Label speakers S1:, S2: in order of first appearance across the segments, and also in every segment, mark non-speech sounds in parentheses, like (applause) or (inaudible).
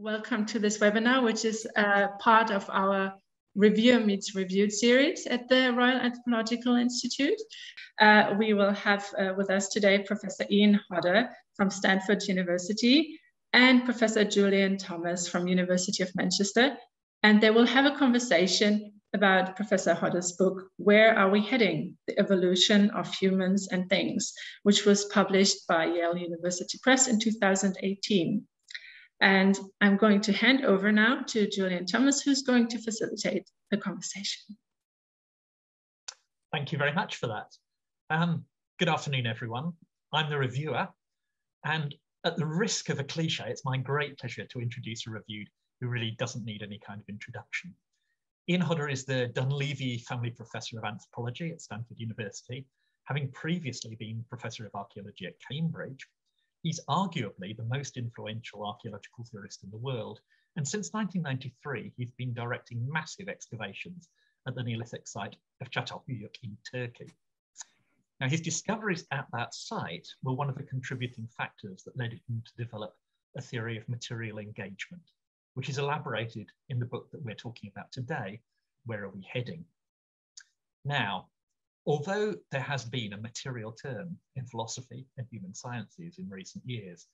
S1: welcome to this webinar, which is uh, part of our Review Meets Reviewed series at the Royal Anthropological Institute. Uh, we will have uh, with us today Professor Ian Hodder from Stanford University and Professor Julian Thomas from University of Manchester. And they will have a conversation about Professor Hodder's book, Where Are We Heading? The Evolution of Humans and Things, which was published by Yale University Press in 2018. And I'm going to hand over now to Julian Thomas, who's going to facilitate the conversation.
S2: Thank you very much for that. Um, good afternoon, everyone. I'm the reviewer, and at the risk of a cliche, it's my great pleasure to introduce a reviewed who really doesn't need any kind of introduction. Ian Hodder is the Dunlevie Family Professor of Anthropology at Stanford University, having previously been Professor of Archaeology at Cambridge He's arguably the most influential archaeological theorist in the world. And since 1993, he's been directing massive excavations at the Neolithic site of Çatalhöyük in Turkey. Now, his discoveries at that site were one of the contributing factors that led him to develop a theory of material engagement, which is elaborated in the book that we're talking about today, Where Are We Heading? Now, Although there has been a material turn in philosophy and human sciences in recent years,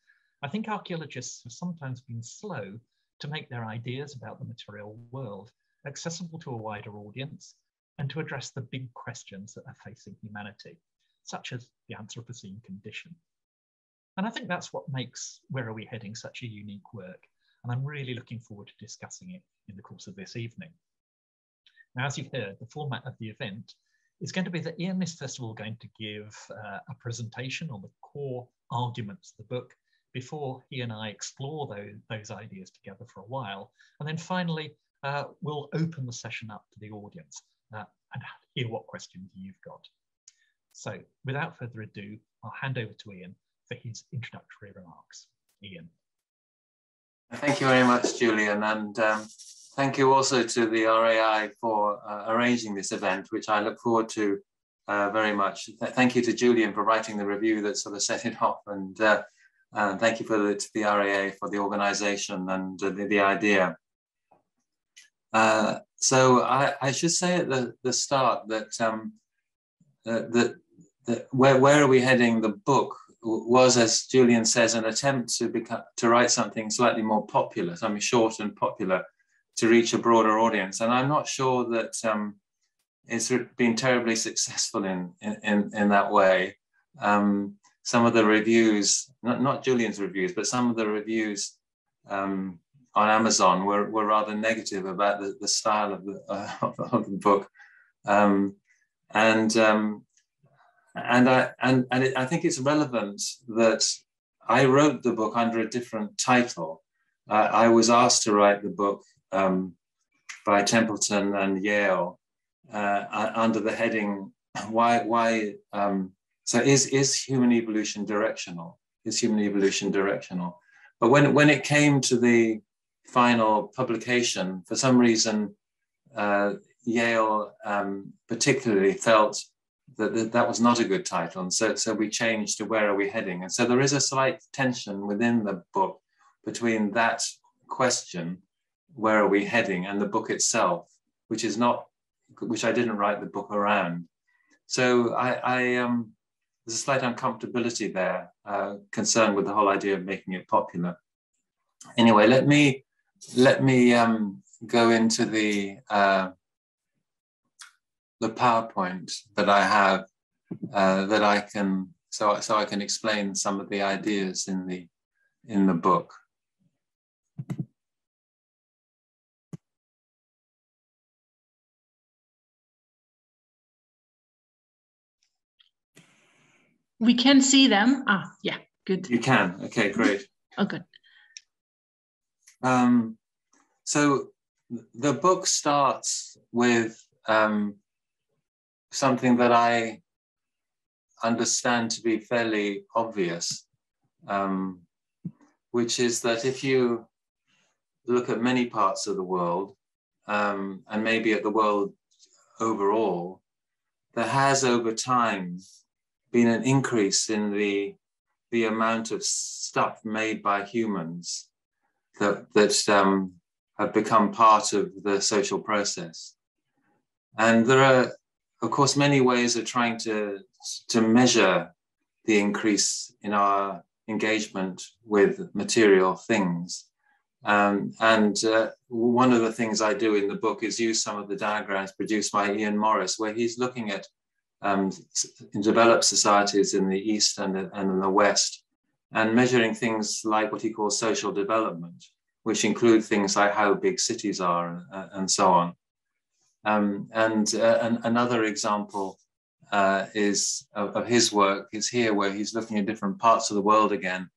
S2: I think archaeologists have sometimes been slow to make their ideas about the material world accessible to a wider audience and to address the big questions that are facing humanity, such as the Anthropocene condition. And I think that's what makes Where Are We Heading such a unique work. And I'm really looking forward to discussing it in the course of this evening. Now, as you've heard, the format of the event is going to be that Ian is first of all going to give uh, a presentation on the core arguments of the book before he and I explore those, those ideas together for a while. And then finally, uh, we'll open the session up to the audience uh, and hear what questions you've got. So without further ado, I'll hand over to Ian for his introductory remarks. Ian.
S3: Thank you very much, Julian. And um, Thank you also to the RAI for uh, arranging this event, which I look forward to uh, very much. Th thank you to Julian for writing the review that sort of set it (laughs) off, and uh, thank you for the, to the RAI for the organization and the, the, idea. Uh, so I, I, should say at the, the start that, um, uh, that, that where, where are we heading the book was, as Julian says, an attempt to become to write something slightly more popular, something short and popular, to reach a broader audience. And I'm not sure that um, it's been terribly successful in, in, in that way. Um, some of the reviews, not, not Julian's reviews, but some of the reviews um, on Amazon were, were rather negative about the, the style of the, uh, (laughs) of the book. Um, and um, and I and, and it, I think it's relevant that I wrote the book under a different title. Uh, I was asked to write the book um, by Templeton and Yale uh, under the heading why why um, so is is human evolution directional is human evolution directional but when when it came to the final publication for some reason uh, Yale um, particularly felt that, that that was not a good title and so so we changed to where are we heading? And so there is a slight tension within the book between that question where are we heading? and the book itself which is not which i didn't write the book around. So i, I um, there's a slight uncomfortability there uh, concerned with the whole idea of making it popular. Anyway let me let me um, go into the uh, the powerpoint that i have uh, that i can so so i can explain some of the ideas in the in the book
S1: We can see them. Ah, yeah, good.
S3: You can. Okay, great.
S1: oh, good.
S3: Um, so the book starts with um, something that I understand to be fairly obvious, um, which is that if you look at many parts of the world, um, and maybe at the world overall, there has over time been an increase in the, the amount of stuff made by humans that, that um, have become part of the social process. And there are, of course, many ways of trying to, to measure the increase in our engagement with material things. Um, and uh, one of the things I do in the book is use some of the diagrams produced by Ian Morris, where he's looking at um, developed societies in the East and, and in the West, and measuring things like what he calls social development, which include things like how big cities are uh, and so on. Um, and, uh, another example uh, is of, of, his work is here, where he's looking at different parts of the world again,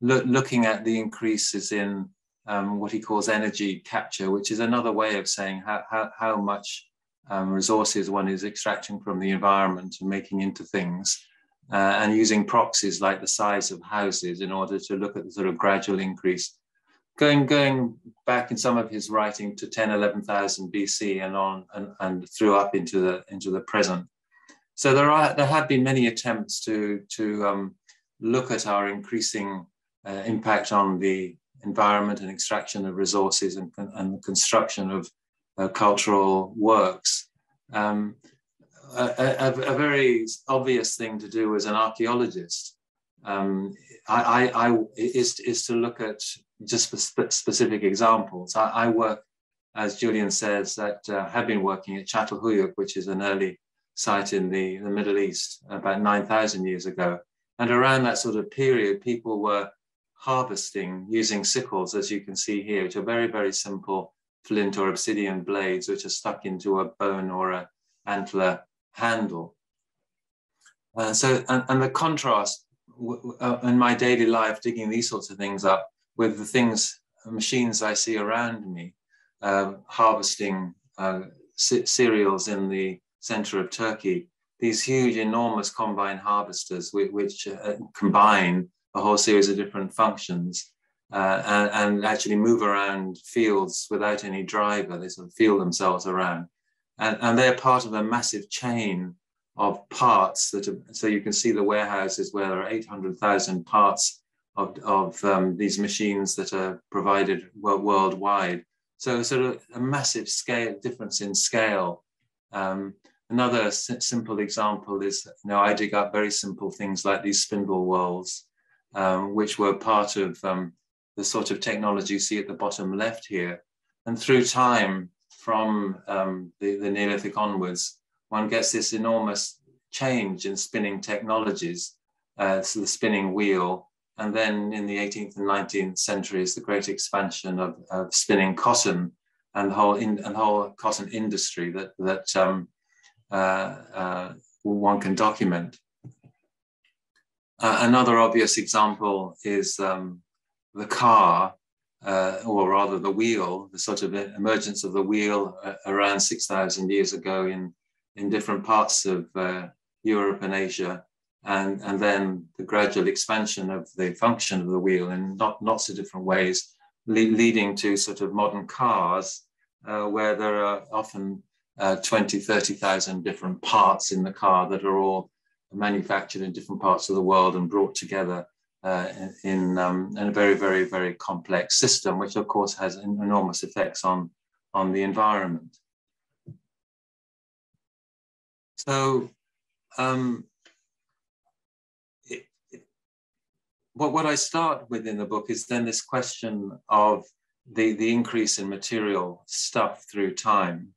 S3: lo looking at the increases in um, what he calls energy capture, which is another way of saying how, how, how much um, resources one is extracting from the environment and making into things, uh, and using proxies like the size of houses in order to look at the sort of gradual increase. Going, going back in some of his writing to 10, 11,000 BC and on and, and through up into the, into the present. So there, are, there have been many attempts to, to um, look at our increasing uh, impact on the environment and extraction of resources and, and construction of uh, cultural works. Um, a, a, a, very obvious thing to do as an archaeologist um, I, I, I, is, is to look at just spe specific examples. I, I, work, as Julian says, that uh, have been working at Çatalhöyük, which is an early site in the, the Middle East about 9,000 years ago. And around that sort of period, people were harvesting using sickles, as you can see here, which are very, very simple flint or obsidian blades, which are stuck into a bone or a antler handle. Uh, so, and, and, the contrast uh, in my daily life, digging these sorts of things up with the things, machines I see around me, uh, harvesting uh, cereals in the center of Turkey, these huge, enormous combine harvesters, which, which uh, combine a whole series of different functions uh, and, and, actually move around fields without any driver. They sort of feel themselves around. And, and they're part of a massive chain of parts that are, so you can see the warehouses where there are 800,000 parts of, of um, these machines that are provided worldwide. So sort of a massive scale difference in scale. Um, another simple example is, you know, I dig up very simple things like these spindle whorls um, which were part of um, the sort of technology you see at the bottom left here. And through time, from um, the, the Neolithic onwards, one gets this enormous change in spinning technologies, uh, so the spinning wheel, and then in the 18th and 19th centuries, the great expansion of, of spinning cotton and the whole in, and whole cotton industry that that um, uh, uh, one can document. Uh, another obvious example is um, the car, uh, or rather the wheel, the sort of emergence of the wheel uh, around 6,000 years ago in, in different parts of uh, Europe and Asia, and, and then the gradual expansion of the function of the wheel in not, lots of different ways, le leading to sort of modern cars, uh, where there are often uh, 20, 30,000 different parts in the car that are all manufactured in different parts of the world and brought together uh, in, um, in, a very, very, very complex system, which of course has enormous effects on, on the environment. So um, it, it, what, what I start with in the book is then this question of the, the increase in material stuff through time.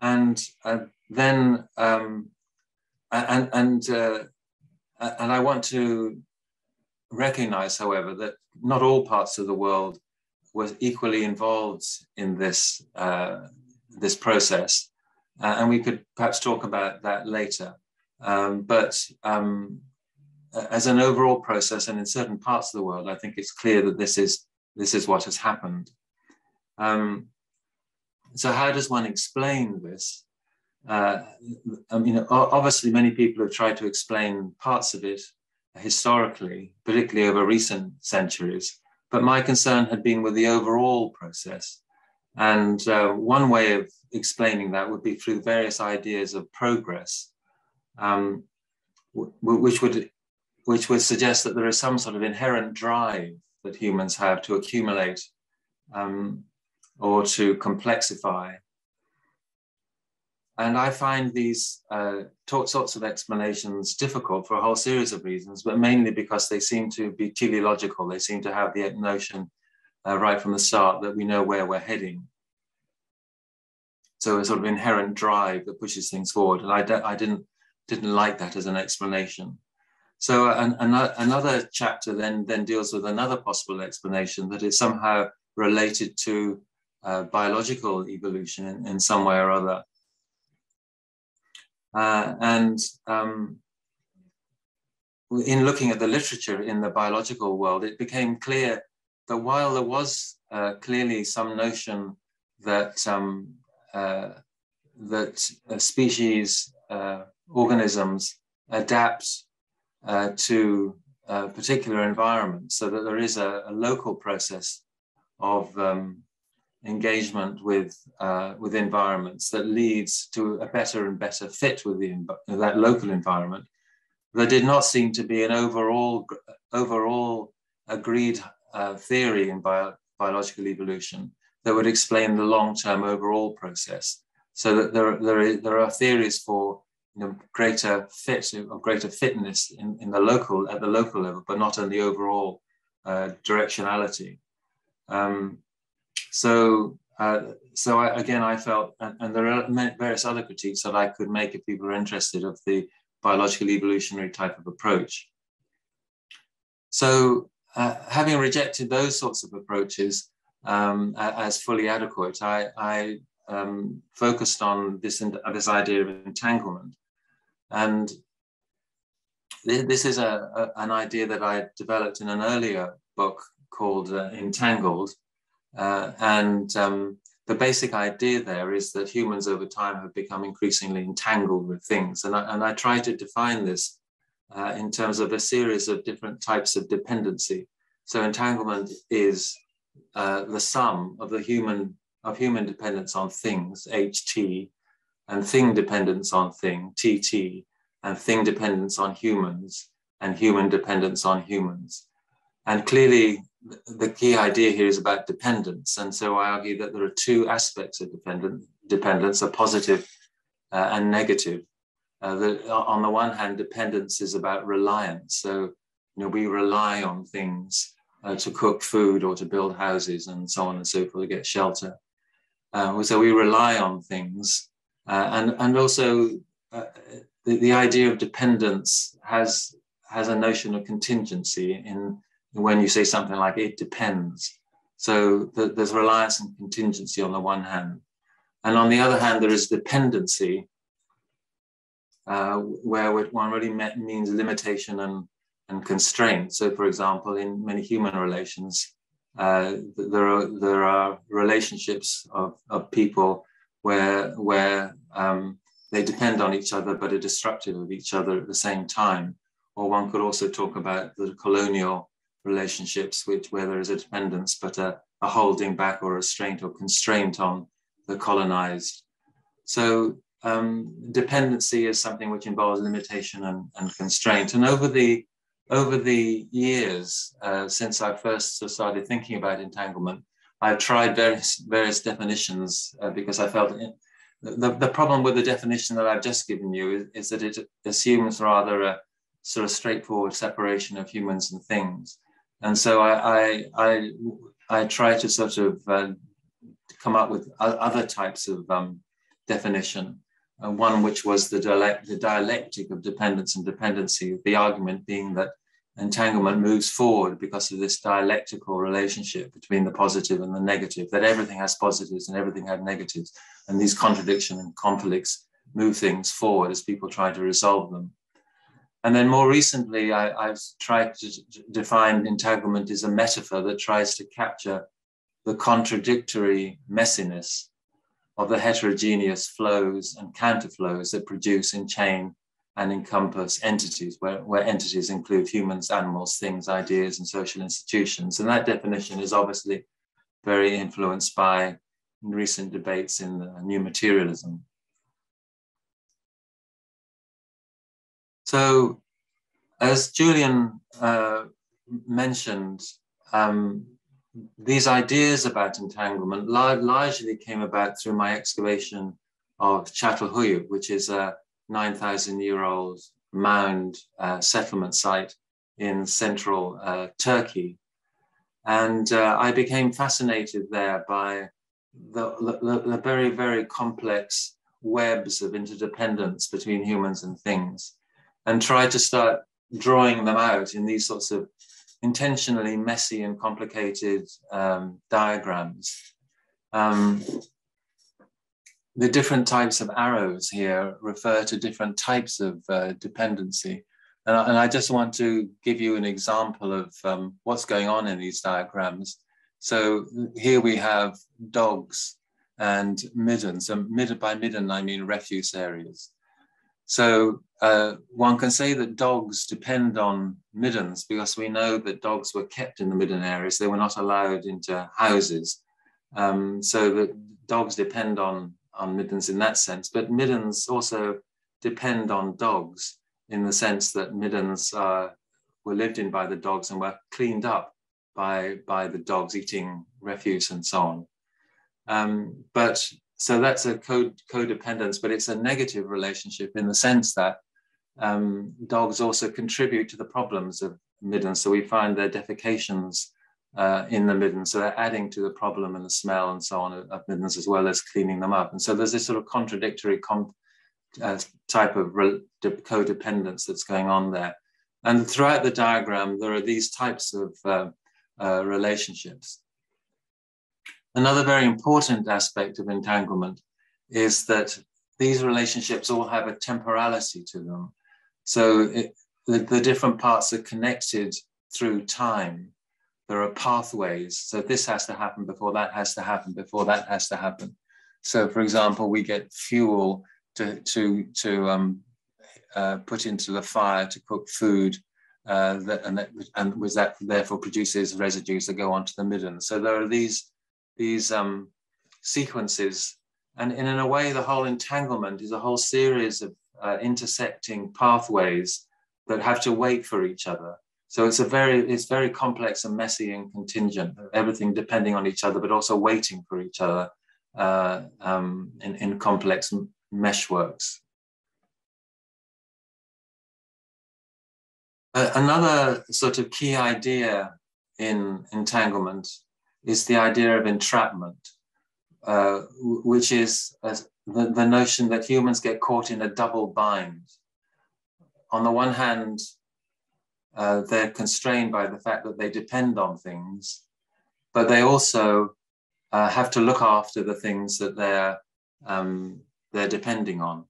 S3: And uh, then um, and and uh, and I want to recognize, however, that not all parts of the world were equally involved in this uh, this process, uh, and we could perhaps talk about that later. Um, but um, as an overall process, and in certain parts of the world, I think it's clear that this is this is what has happened. Um, so, how does one explain this? uh, I mean, obviously, many people have tried to explain parts of it historically, particularly over recent centuries. But my concern had been with the overall process. And uh, one way of explaining that would be through various ideas of progress, um, which would which would suggest that there is some sort of inherent drive that humans have to accumulate um, or to complexify. And I find these uh, sorts of explanations difficult for a whole series of reasons, but mainly because they seem to be teleological. They seem to have the notion uh, right from the start that we know where we're heading. So a sort of inherent drive that pushes things forward. And I, I didn't, didn't like that as an explanation. So an, an, another chapter then, then deals with another possible explanation that is somehow related to uh, biological evolution in, in, some way or other. Uh, and um, in looking at the literature in the biological world, it became clear that while there was uh, clearly some notion that um, uh, that species, uh, organisms adapt uh, to particular environments, so that there is a, a local process of um, engagement with uh, with environments that leads to a better and better fit with the, that local environment. There did not seem to be an overall overall agreed uh, theory in bio, biological evolution that would explain the long-term overall process. So that there, there, there are theories for you know, greater fit or greater fitness in, in the local at the local level, but not in the overall uh, directionality. Um, so, uh, so I, again, I felt, and, and, there are various other critiques that I could make if people are interested of the biological evolutionary type of approach. So, uh, having rejected those sorts of approaches um, as fully adequate, I, I um, focused on this, this idea of entanglement. And this is a, a, an idea that I developed in an earlier book called uh, Entangled, uh, and um, the basic idea there is that humans over time have become increasingly entangled with things. And I, and I try to define this uh, in terms of a series of different types of dependency. So entanglement is uh, the sum of the human of human dependence on things, HT, and thing dependence on thing, TT, and thing dependence on humans, and human dependence on humans. And clearly, the key idea here is about dependence. And so I argue that there are two aspects of dependent, dependence, a positive uh, and negative. Uh, the, on the one hand, dependence is about reliance. So, you know, we rely on things uh, to cook food or to build houses and so on and so forth to get shelter. Uh, so we rely on things. Uh, and, and also uh, the, the idea of dependence has, has a notion of contingency in when you say something like it depends. So the, there's reliance and contingency on the one hand. And on the other hand, there is dependency, uh, where one really means limitation and, and constraint. So, for example, in many human relations, uh, there are there are relationships of, of people where where um, they depend on each other but are destructive of each other at the same time. Or one could also talk about the colonial relationships which where there is a dependence but a, a holding back or restraint or constraint on the colonized. So um, dependency is something which involves limitation and, and, constraint. And over the over the years uh, since I first started thinking about entanglement, I've tried various various definitions uh, because I felt the, the problem with the definition that I've just given you is, is that it assumes rather a sort of straightforward separation of humans and things. And so I, I, I, I try to sort of uh, come up with other types of um, definition. Uh, one which was the, dialect, the dialectic of dependence and dependency, the argument being that entanglement moves forward because of this dialectical relationship between the positive and the negative, that everything has positives and everything has negatives. And these contradictions and conflicts move things forward as people try to resolve them. And then more recently, I, have tried to define entanglement as a metaphor that tries to capture the contradictory messiness of the heterogeneous flows and counterflows that produce in chain and encompass entities, where, where entities include humans, animals, things, ideas, and social institutions. And that definition is obviously very influenced by recent debates in the new materialism. So, as Julian uh, mentioned, um, these ideas about entanglement largely came about through my excavation of Çatalhöyük, which is a 9,000 year old mound uh, settlement site in central uh, Turkey. And uh, I became fascinated there by the, the, the, very, very complex webs of interdependence between humans and things, and tried to start drawing them out in these sorts of intentionally messy and complicated um, diagrams. Um, the different types of arrows here refer to different types of uh, dependency. And I, and I, just want to give you an example of um, what's going on in these diagrams. So here we have dogs and middens, and midden, by midden I mean refuse areas. So uh, one can say that dogs depend on middens because we know that dogs were kept in the midden areas. They were not allowed into houses. Um, so that dogs depend on, on middens in that sense. But middens also depend on dogs in the sense that middens uh, were lived in by the dogs and were cleaned up by, by the dogs eating refuse and so on. Um, but so that's a codependence, but it's a negative relationship in the sense that um, dogs also contribute to the problems of middens. So we find their defecations uh, in the middens. So they're adding to the problem and the smell and so on of, of middens as well as cleaning them up. And so there's this sort of contradictory uh, type of codependence that's going on there. And throughout the diagram, there are these types of uh, uh relationships. Another very important aspect of entanglement is that these relationships all have a temporality to them. So it, the, the different parts are connected through time. There are pathways. So this has to happen before that has to happen before that has to happen. So, for example, we get fuel to to to um, uh, put into the fire to cook food, uh, that, and that, and was that therefore produces residues that go onto the midden. So there are these these um, sequences. And, in a way, the whole entanglement is a whole series of uh, intersecting pathways that have to wait for each other. So it's a very, it's very complex and messy and contingent, everything depending on each other, but also waiting for each other uh, um, in, in complex meshworks. Uh, another sort of key idea in entanglement is the idea of entrapment, uh, which is the, the notion that humans get caught in a double bind. On the one hand, uh, they're constrained by the fact that they depend on things, but they also uh, have to look after the things that they're um, they're depending on.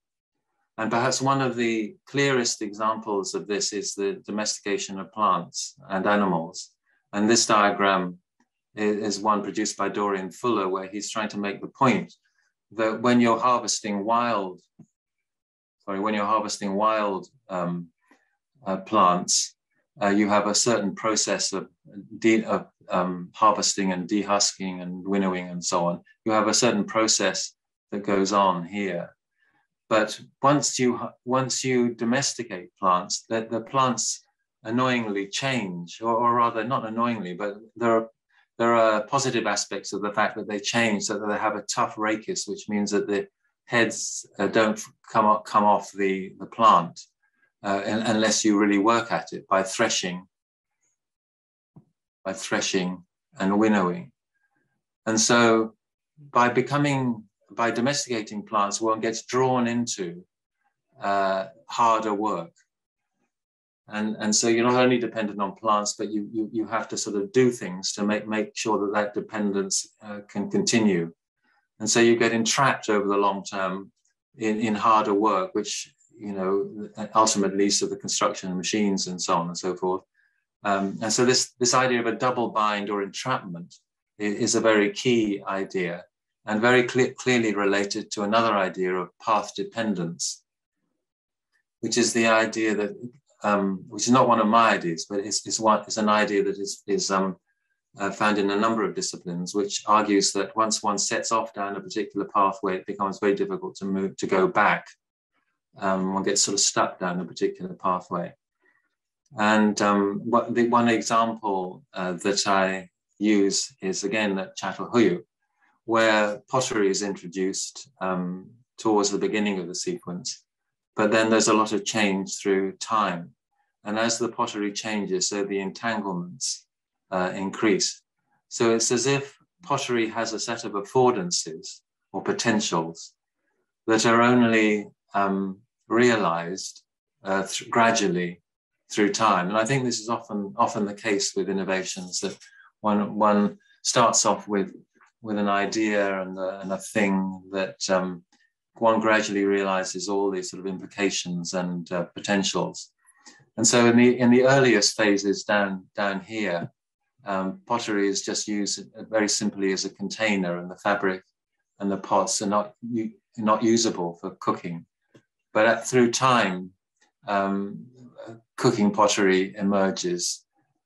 S3: And perhaps one of the clearest examples of this is the domestication of plants and animals. And this diagram is one produced by Dorian Fuller, where he's trying to make the point that when you're harvesting wild, sorry, when you're harvesting wild um, uh, plants, uh, you have a certain process of, de- of um, harvesting and dehusking and winnowing and so on. You have a certain process that goes on here. But once you once you domesticate plants, that the plants annoyingly change, or, or rather not annoyingly, but there are there are positive aspects of the fact that they change so that they have a tough rachis, which means that the heads uh, don't come, up, come off the, the plant uh, unless you really work at it by threshing, by threshing and winnowing. And so by becoming, by domesticating plants, one gets drawn into uh, harder work. And, and so you're not only dependent on plants, but you, you, you have to sort of do things to make, make sure that that dependence uh, can continue. And so you get entrapped over the long term in, in harder work, which, you know, ultimately leads of the construction of machines and so on and so forth. Um, and so this, this idea of a double bind or entrapment is, a very key idea and very cl clearly related to another idea of path dependence, which is the idea that um, which is not one of my ideas, but it's, it's, one, it's an idea that is, is um, uh, found in a number of disciplines, which argues that once one sets off down a particular pathway, it becomes very difficult to move to go back. Um, one gets sort of stuck down a particular pathway. And um, what, the one example uh, that I use is again at Çatalhöyük, where pottery is introduced um, towards the beginning of the sequence. But then there's a lot of change through time. And as the pottery changes, so the entanglements uh, increase. So it's as if pottery has a set of affordances or potentials that are only um, realized uh, th- gradually through time. And I think this is often often the case with innovations that one one starts off with with an idea and a, and a thing that um, one gradually realizes all these sort of implications and uh, potentials. And so in the in the earliest phases down down here, um, pottery is just used very simply as a container, and the fabric and the pots are not not usable for cooking. But at, through time, um, cooking pottery emerges,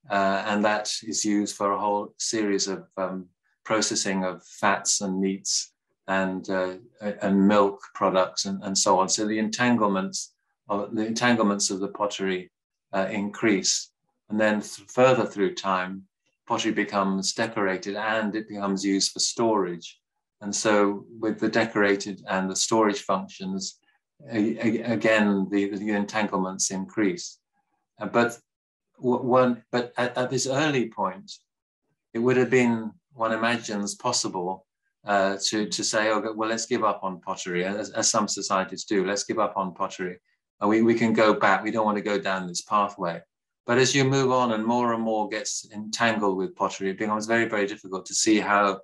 S3: uh, and that is used for a whole series of um, processing of fats and meats and uh, and milk products and, and so on. So the entanglements of the entanglements of the pottery uh, increase, and then th- further through time, pottery becomes decorated and it becomes used for storage. And so, with the decorated and the storage functions, again the, the entanglements increase. Uh, but one, but at, at, this early point, it would have been one imagines possible uh, to to say, oh, well, let's give up on pottery, as, as some societies do. Let's give up on pottery, and we we can go back. We don't want to go down this pathway. But as you move on and more and more gets entangled with pottery, it becomes very very difficult to see how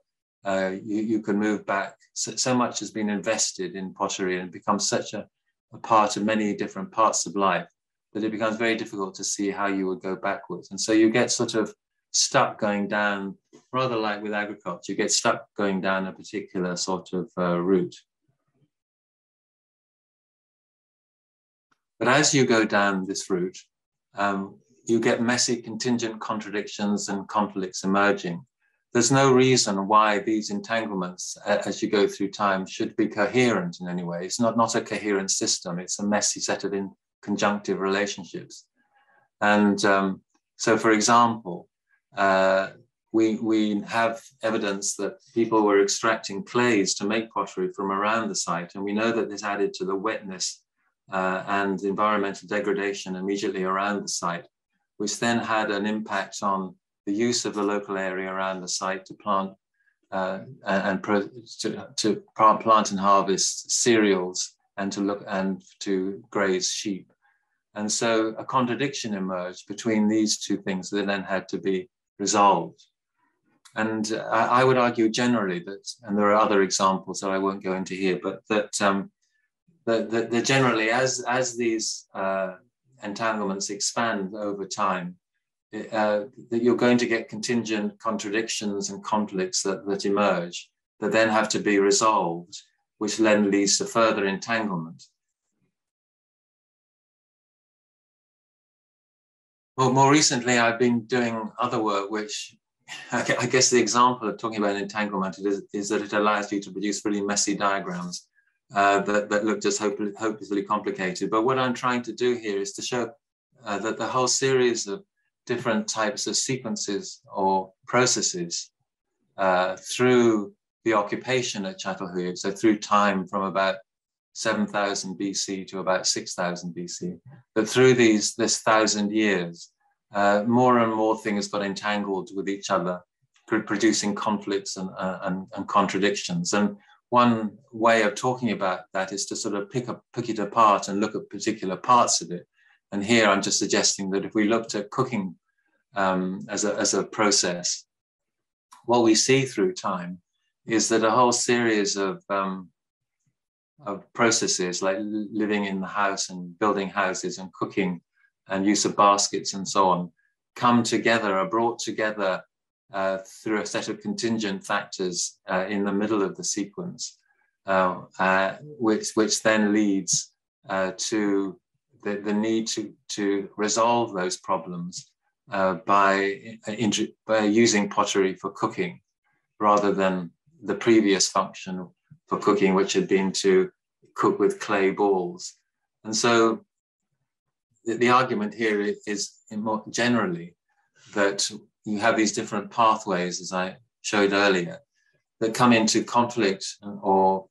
S3: uh, you, you can move back. So, so, much has been invested in pottery and it becomes such a, a part of many different parts of life that it becomes very difficult to see how you would go backwards. And so you get sort of stuck going down, rather like with agriculture, you get stuck going down a particular sort of uh, route. But as you go down this route, um, you get messy contingent contradictions and conflicts emerging. There's no reason why these entanglements, as you go through time, should be coherent in any way. It's not, not a coherent system, it's a messy set of in, conjunctive relationships. And um, so, for example, uh, we, we have evidence that people were extracting clays to make pottery from around the site. And we know that this added to the wetness uh, and environmental degradation immediately around the site, which then had an impact on the use of the local area around the site to plant uh, and pro- to, to plant and harvest cereals and to look and to graze sheep. And so a contradiction emerged between these two things that then had to be resolved. And I, I would argue generally that, and there are other examples that I won't go into here, but that, um, that, that, generally as, as these uh, entanglements expand over time, uh, that you're going to get contingent contradictions and conflicts that, that emerge that then have to be resolved, which then leads to further entanglement. Well, more recently, I've been doing other work, which (laughs) I guess the example of talking about entanglement is, is that it allows you to produce really messy diagrams uh, that, that look just hopelessly complicated. But what I'm trying to do here is to show uh, that the whole series of different types of sequences or processes uh, through the occupation at Çatalhöyük, so through time from about 7,000 BC to about 6,000 BC. But through these this thousand years, uh, more and more things got entangled with each other, producing conflicts and, uh, and, and, contradictions. And one way of talking about that is to sort of pick up, pick it apart and look at particular parts of it. And here I'm just suggesting that if we looked at cooking um, as, a, as a process, what we see through time is that a whole series of um, of processes like living in the house and building houses and cooking and use of baskets and so on come together are brought together uh, through a set of contingent factors uh, in the middle of the sequence, uh, uh which, which then leads uh, to the, the need to, to resolve those problems uh, by, by using pottery for cooking rather than the previous function for cooking, which had been to cook with clay balls. And so the, the argument here is more generally that you have these different pathways, as I showed earlier, that come into conflict or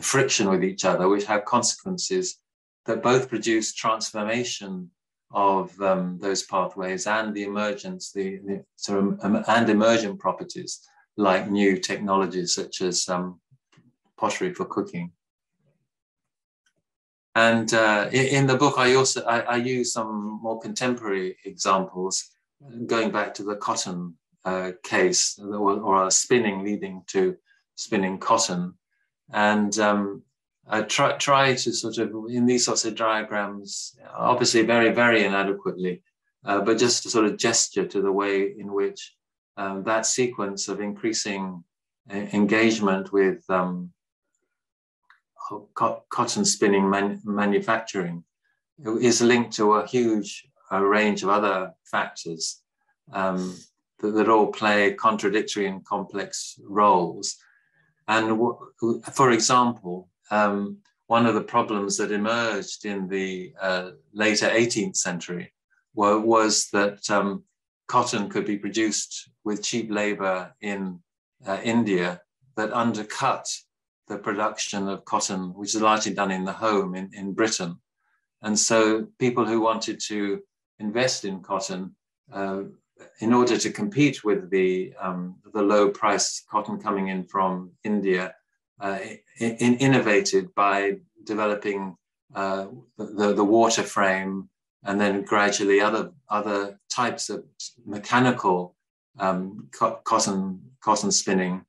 S3: friction with each other, which have consequences that both produce transformation of um, those pathways and the emergence, the, the sort of, um, and emergent properties like new technologies such as um, pottery for cooking. And uh, in, the book, I also I, I, use some more contemporary examples, going back to the cotton uh, case, or, or, spinning leading to spinning cotton, and um, I try, try to sort of in these sorts of diagrams, obviously very very inadequately, uh, but just to sort of gesture to the way in which um, that sequence of increasing uh, engagement with um, cotton spinning man manufacturing is linked to a huge range of other factors um, that, that, all play contradictory and complex roles. And for example, um, one of the problems that emerged in the uh, later 18th century were, was that um, cotton could be produced with cheap labor in uh, India that undercut the production of cotton, which is largely done in the home in, in Britain. And so people who wanted to invest in cotton, uh, in order to compete with the, um, the low price cotton coming in from India, uh, in, innovated by developing uh, the, the water frame and then gradually other, other types of mechanical um, co cotton, cotton spinning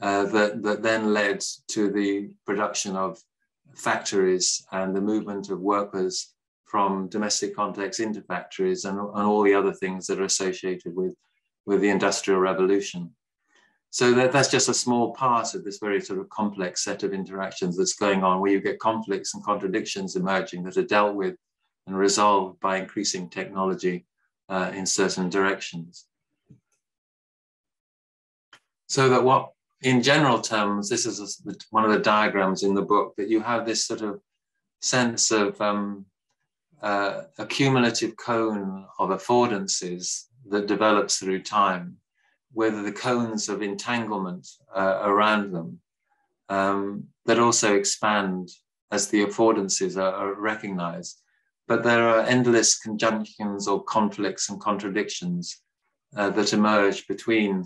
S3: uh, that, that then led to the production of factories and the movement of workers from domestic contexts into factories and, and all the other things that are associated with, with the Industrial Revolution. So that, that's just a small part of this very sort of complex set of interactions that's going on where you get conflicts and contradictions emerging that are dealt with and resolved by increasing technology uh, in certain directions. So that what in general terms, this is a, one of the diagrams in the book that you have this sort of sense of um, uh, a cumulative cone of affordances that develops through time, whether the cones of entanglement uh, around them um, that also expand as the affordances are, are recognized. But there are endless conjunctions or conflicts and contradictions uh, that emerge between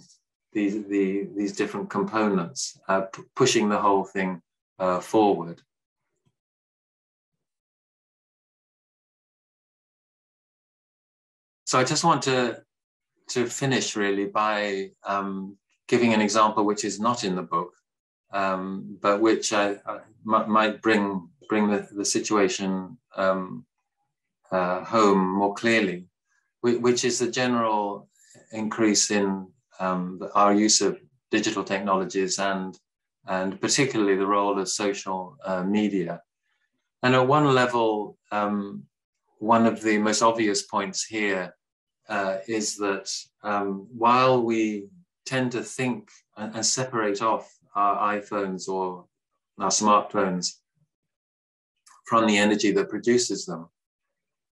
S3: these, the, these different components, uh, pushing the whole thing uh, forward. So I just want to, to finish really by um, giving an example which is not in the book, um, but which I, I might bring, bring the, the situation um, uh, home more clearly, which is the general increase in um, our use of digital technologies and, and particularly the role of social uh, media. And at one level, um, one of the most obvious points here uh, is that um, while we tend to think and, and, separate off our iPhones or our smartphones from the energy that produces them,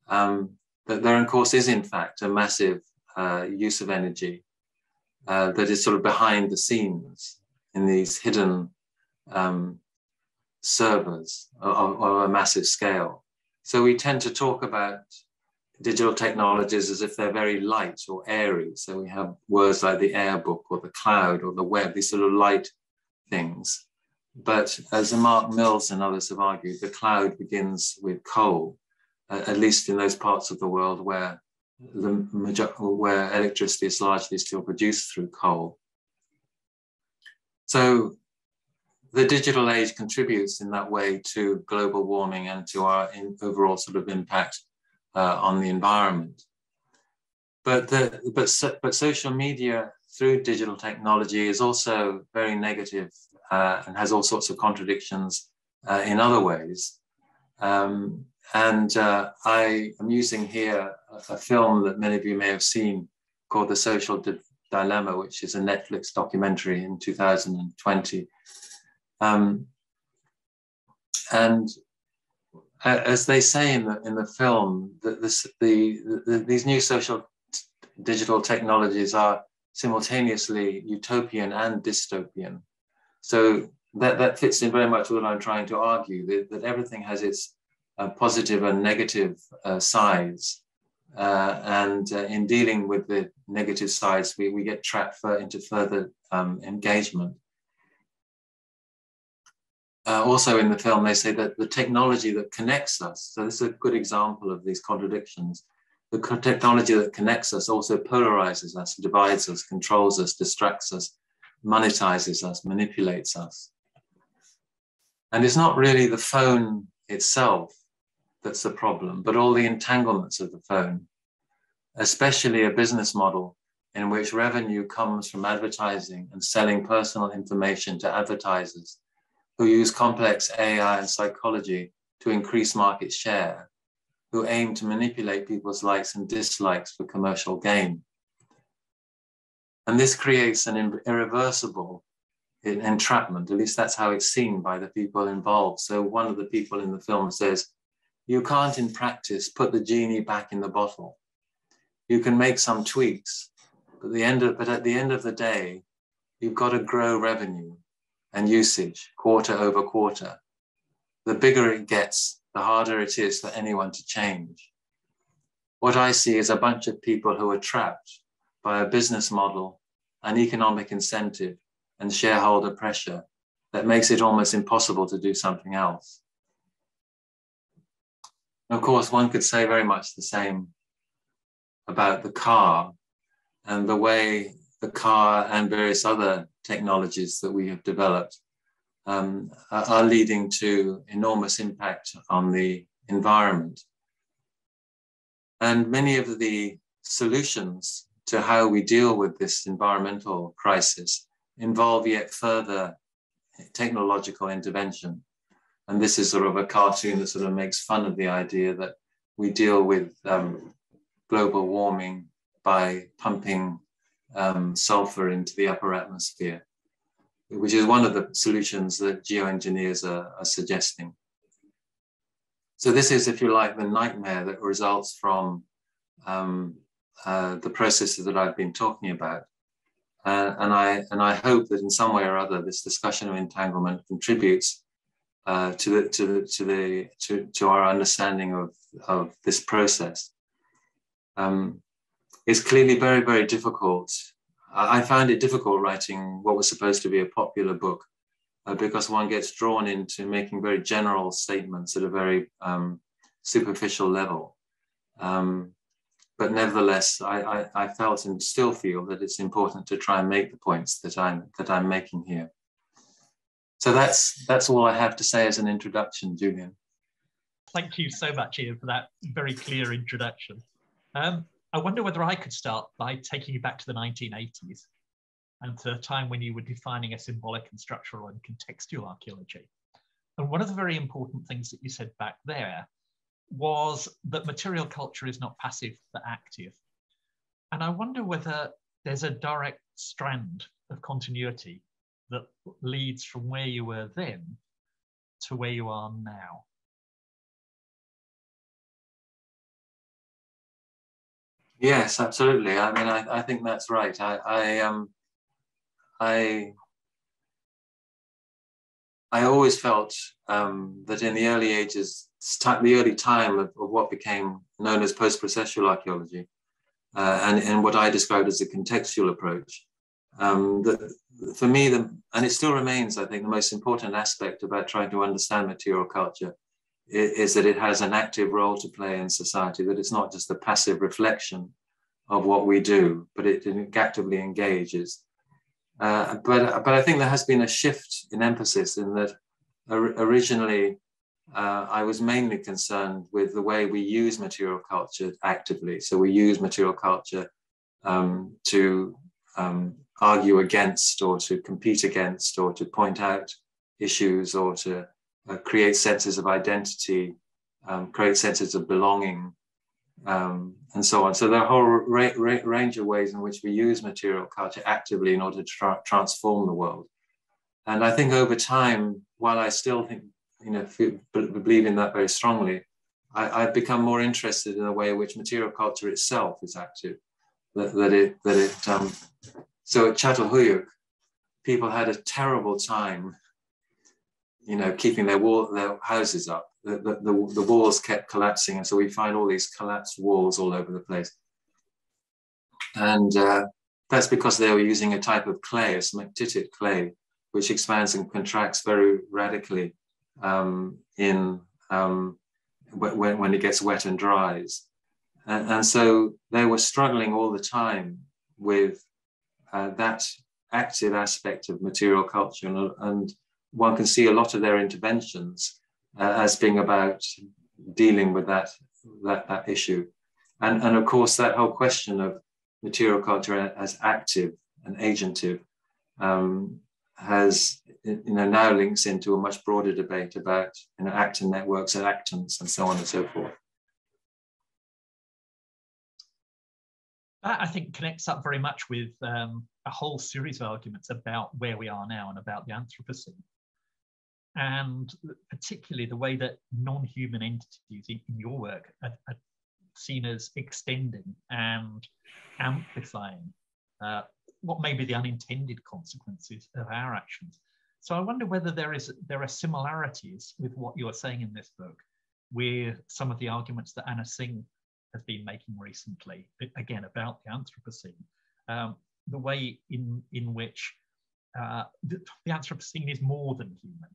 S3: um, that there, of course, is in fact a massive uh, use of energy uh, that is sort of behind the scenes in these hidden um, servers on, a massive scale. So we tend to talk about digital technologies as if they're very light or airy. So we have words like the air book or the cloud or the web, these sort of light things. But as Mark Mills and others have argued, the cloud begins with coal, at least in those parts of the world where the where electricity is largely still produced through coal. So the digital age contributes in that way to global warming and to our overall sort of impact uh, on the environment. But, the, but, but social media through digital technology is also very negative, uh, and has all sorts of contradictions uh, in other ways. Um, and uh, I am using here a, a, film that many of you may have seen called The Social Di Dilemma, which is a Netflix documentary in 2020. Um, and as they say in the in the film, that this, the, the, these new social digital technologies are simultaneously utopian and dystopian. So that, that fits in very much what I'm trying to argue, that, that everything has its uh, positive and negative uh, sides. Uh, and uh, in dealing with the negative sides, we, we get trapped into further um, engagement. Uh, also in the film, they say that the technology that connects us, so this is a good example of these contradictions, the technology that connects us also polarizes us, divides us, controls us, distracts us, monetizes us, manipulates us. And it's not really the phone itself that's the problem, but all the entanglements of the phone, especially a business model in which revenue comes from advertising and selling personal information to advertisers who use complex AI and psychology to increase market share, who aim to manipulate people's likes and dislikes for commercial gain. And this creates an irreversible entrapment, at least that's how it's seen by the people involved. So one of the people in the film says, you can't in practice put the genie back in the bottle. You can make some tweaks, but, the end of, but at the end of the day, you've got to grow revenue and usage quarter over quarter. The bigger it gets, the harder it is for anyone to change. What I see is a bunch of people who are trapped by a business model, an economic incentive, and shareholder pressure that makes it almost impossible to do something else. of course, one could say very much the same about the car and the way the car and various other technologies that we have developed um, are leading to enormous impact on the environment. And many of the solutions to how we deal with this environmental crisis involve yet further technological intervention. And this is sort of a cartoon that sort of makes fun of the idea that we deal with um, global warming by pumping um, sulfur into the upper atmosphere, which is one of the solutions that geoengineers are, are suggesting. So this is, if you like, the nightmare that results from um, uh, the processes that I've been talking about. Uh, and, I, and I hope that in some way or other, this discussion of entanglement contributes uh, to, the, to, the, to, the, to, to our understanding of, of this process. Um, it's clearly very, very difficult. I found it difficult writing what was supposed to be a popular book uh, because one gets drawn into making very general statements at a very um, superficial level. Um, but nevertheless, I, I, I, felt and still feel that it's important to try and make the points that I'm that I'm making here. So that's that's all I have to say as an introduction, Julian.
S2: Thank you so much, Ian, for that very clear introduction. Um, I wonder whether I could start by taking you back to the 1980s and to a time when you were defining a symbolic and structural and contextual archaeology. And one of the very important things that you said back there was that material culture is not passive but active. And I wonder whether there's a direct strand of continuity that leads from where you were then to where you are now.
S3: Yes, absolutely. I mean, I, I think that's right. I, I, um, I I always felt um, that in the early ages, the early time of, of what became known as post-processual archaeology, uh, and, and what I described as a contextual approach, um, that for me, the, and it still remains, I think, the most important aspect about trying to understand material culture is, that it has an active role to play in society, that it's not just a passive reflection of what we do, but it, it actively engages uh, but but I think there has been a shift in emphasis in that originally uh, I was mainly concerned with the way we use material culture actively. So we use material culture um, to um, argue against or to compete against or to point out issues or to uh, create senses of identity, um, create senses of belonging, um, and so on. So there are a whole ra ra range of ways in which we use material culture actively in order to tra transform the world. And I think over time, while I still think you know, feel, believe in that very strongly, I, have become more interested in the way in which material culture itself is active. That, that it, that it, um, so at Çatalhöyük, people had a terrible time, you know, keeping their wall, their houses up. The, the, the, the walls kept collapsing, and so we find all these collapsed walls all over the place. And uh, that's because they were using a type of clay, a smectitic clay, which expands and contracts very radically um, in um, when, when it gets wet and dries. And, and, so they were struggling all the time with uh, that active aspect of material culture. And, and, one can see a lot of their interventions uh, as being about dealing with that, that, that issue. And, and of course, that whole question of material culture as active and agentive um, has you know now links into a much broader debate about you know actor networks and actants and so on and so forth.
S2: That I think connects up very much with um, a whole series of arguments about where we are now and about the Anthropocene. And particularly the way that non-human entities in, in your work are, are, seen as extending and amplifying uh, what may be the unintended consequences of our actions. So I wonder whether there is there are similarities with what you're saying in this book with some of the arguments that Anna Tsing has been making recently, again about the Anthropocene, um, the way in in which uh, the, the, Anthropocene is more than human,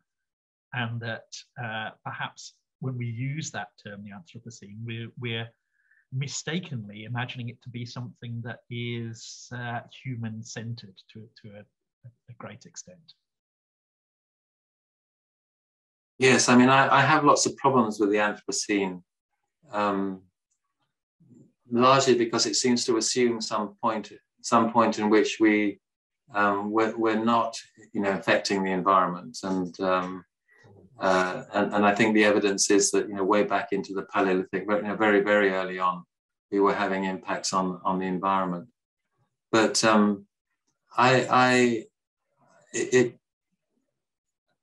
S2: and that uh, perhaps when we use that term, the Anthropocene, we're, we're mistakenly imagining it to be something that is uh, human centered to, to a, a, great extent.
S3: Yes, I mean, I, I have lots of problems with the Anthropocene, um, largely because it seems to assume some point, some point in which we um, we're, we're, not, you know, affecting the environment, and, um, uh, and and I think the evidence is that you know way back into the Paleolithic, you know, very very early on, we were having impacts on on the environment. But um, I, I, it, it,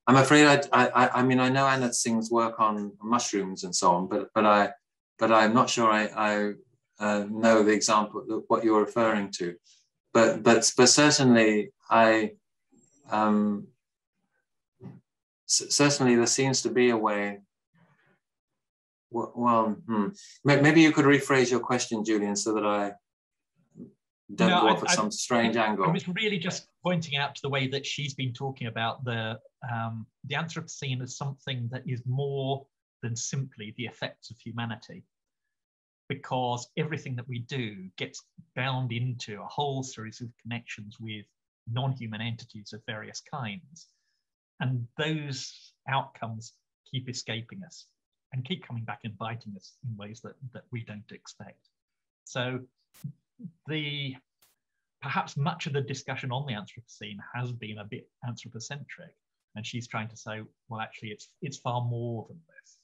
S3: I'm afraid I, I, I mean, I know Anna Tsing's work on mushrooms and so on, but but I, but I'm not sure I, I uh, know the example that what you're referring to. But but but certainly I, um, certainly there seems to be a way well, hmm. maybe you could rephrase your question, Julian, so that I don't no, go off at some strange angle.
S2: I was really just pointing out to the way that she's been talking about the um, the Anthropocene as something that is more than simply the effects of humanity, because everything that we do gets bound into a whole series of connections with non-human entities of various kinds, and those outcomes keep escaping us and keep coming back and biting us in ways that, that we don't expect. So the perhaps much of the discussion on the Anthropocene has been a bit anthropocentric, and she's trying to say, well, actually, it's it's far more than this.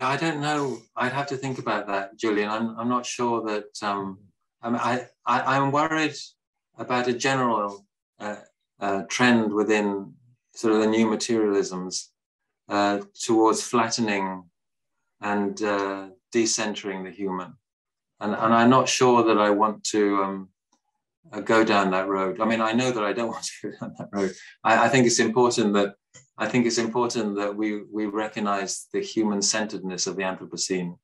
S3: I don't know. I'd have to think about that, Julian. I'm I'm not sure that. Um, I I I'm worried about a general uh, trend within sort of the new materialisms uh, towards flattening and uh, decentering the human. And, and I'm not sure that I want to um, uh, go down that road. I mean, I know that I don't (laughs) want to go down that road. I, I think it's important that I think it's important that we we recognize the human centeredness of the Anthropocene.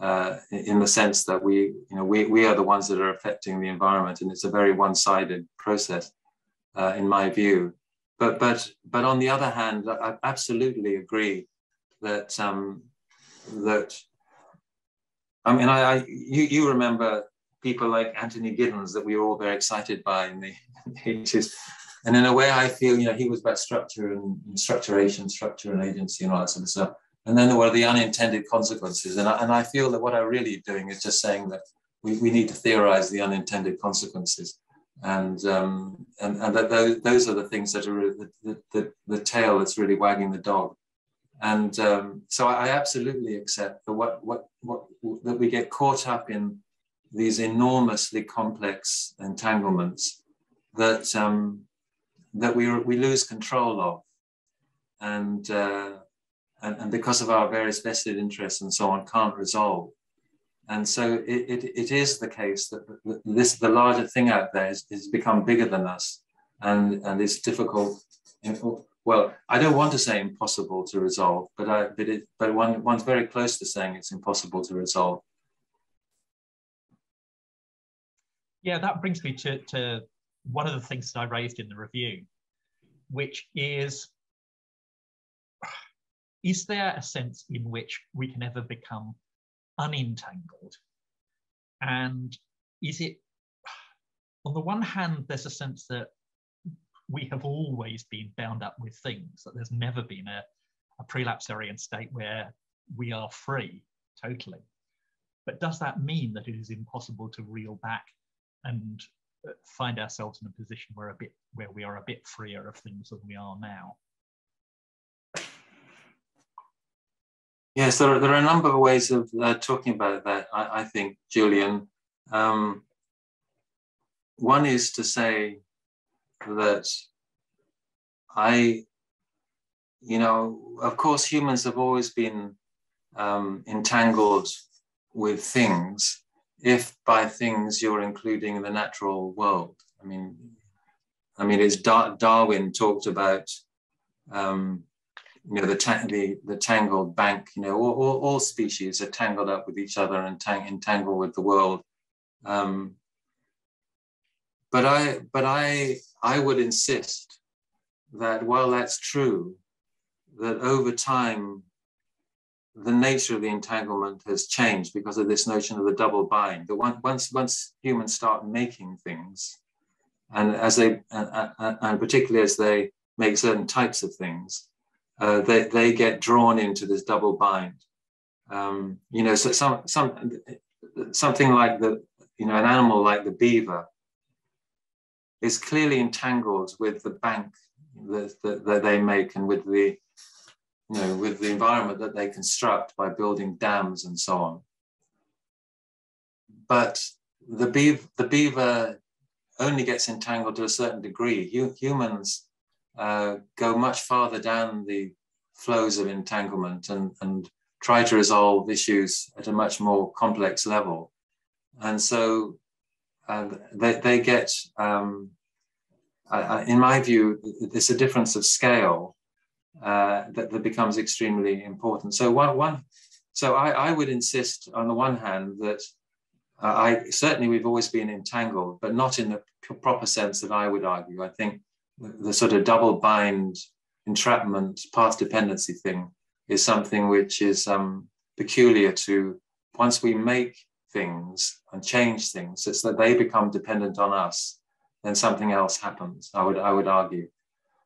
S3: Uh, in the sense that we, you know, we, we are the ones that are affecting the environment, and it's a very one-sided process, uh, in my view. But but but on the other hand, I absolutely agree that um, that I mean I, I you you remember people like Anthony Giddens that we were all very excited by in the, (laughs) 80s. And in a way, I feel, you know, he was about structure and, and structuration, structure and agency and all that sort of stuff. And then there were the unintended consequences. And I, and I feel that what I'm really doing is just saying that we, we need to theorize the unintended consequences and um, and, and that those, those are the things that are the, the, the, tail that's really wagging the dog. And um, so I absolutely accept that what, what, what, that we get caught up in these enormously complex entanglements that, um, that we, we lose control of. And, uh, and, and because of our various vested interests and so on, can't resolve. And so it, it, it is the case that this the larger thing out there is, is become bigger than us and, and it's difficult. Well, I don't want to say impossible to resolve, but I, but, it, but one, one's very close to saying it's impossible to resolve.
S2: Yeah, that brings me to, to one of the things that I raised in the review, which is (sighs) is there a sense in which we can ever become unentangled? And is it, on the one hand, there's a sense that we have always been bound up with things, that there's never been a, a prelapsarian state where we are free totally. But does that mean that it is impossible to reel back and uh, find ourselves in a position where a bit where we are a bit freer of things than we are now?
S3: Yes, there are, there are a number of ways of uh, talking about that, I, I think, Julian. Um, one is to say that I, you know, of course, humans have always been um, entangled with things, if by things you're including the natural world. I mean, I mean, as Dar- Darwin talked about um, you know, the, ta- the, the tangled bank, you know, all, all, all, species are tangled up with each other and tang- entangled with the world. Um, but I, but I, I would insist that while that's true, that over time, the nature of the entanglement has changed because of this notion of the double bind. That once, once humans start making things, and as they, and, and particularly as they make certain types of things, uh, they, they get drawn into this double bind. Um, you know, so some, some, something like the, you know, an animal like the beaver is clearly entangled with the bank that, that, that they make and with the, you know, with the environment that they construct by building dams and so on. But the beaver, the beaver only gets entangled to a certain degree. Humans uh, go much farther down the flows of entanglement and, and try to resolve issues at a much more complex level. And so uh, they, they get, um, uh, in my view, there's a difference of scale uh, that, that becomes extremely important. So one, one so I, I would insist on the one hand that uh, I certainly we've always been entangled, but not in the proper sense that I would argue. I think the sort of double bind entrapment path dependency thing is something which is um, peculiar to once we make things and change things it's that they become dependent on us then something else happens i would i would argue.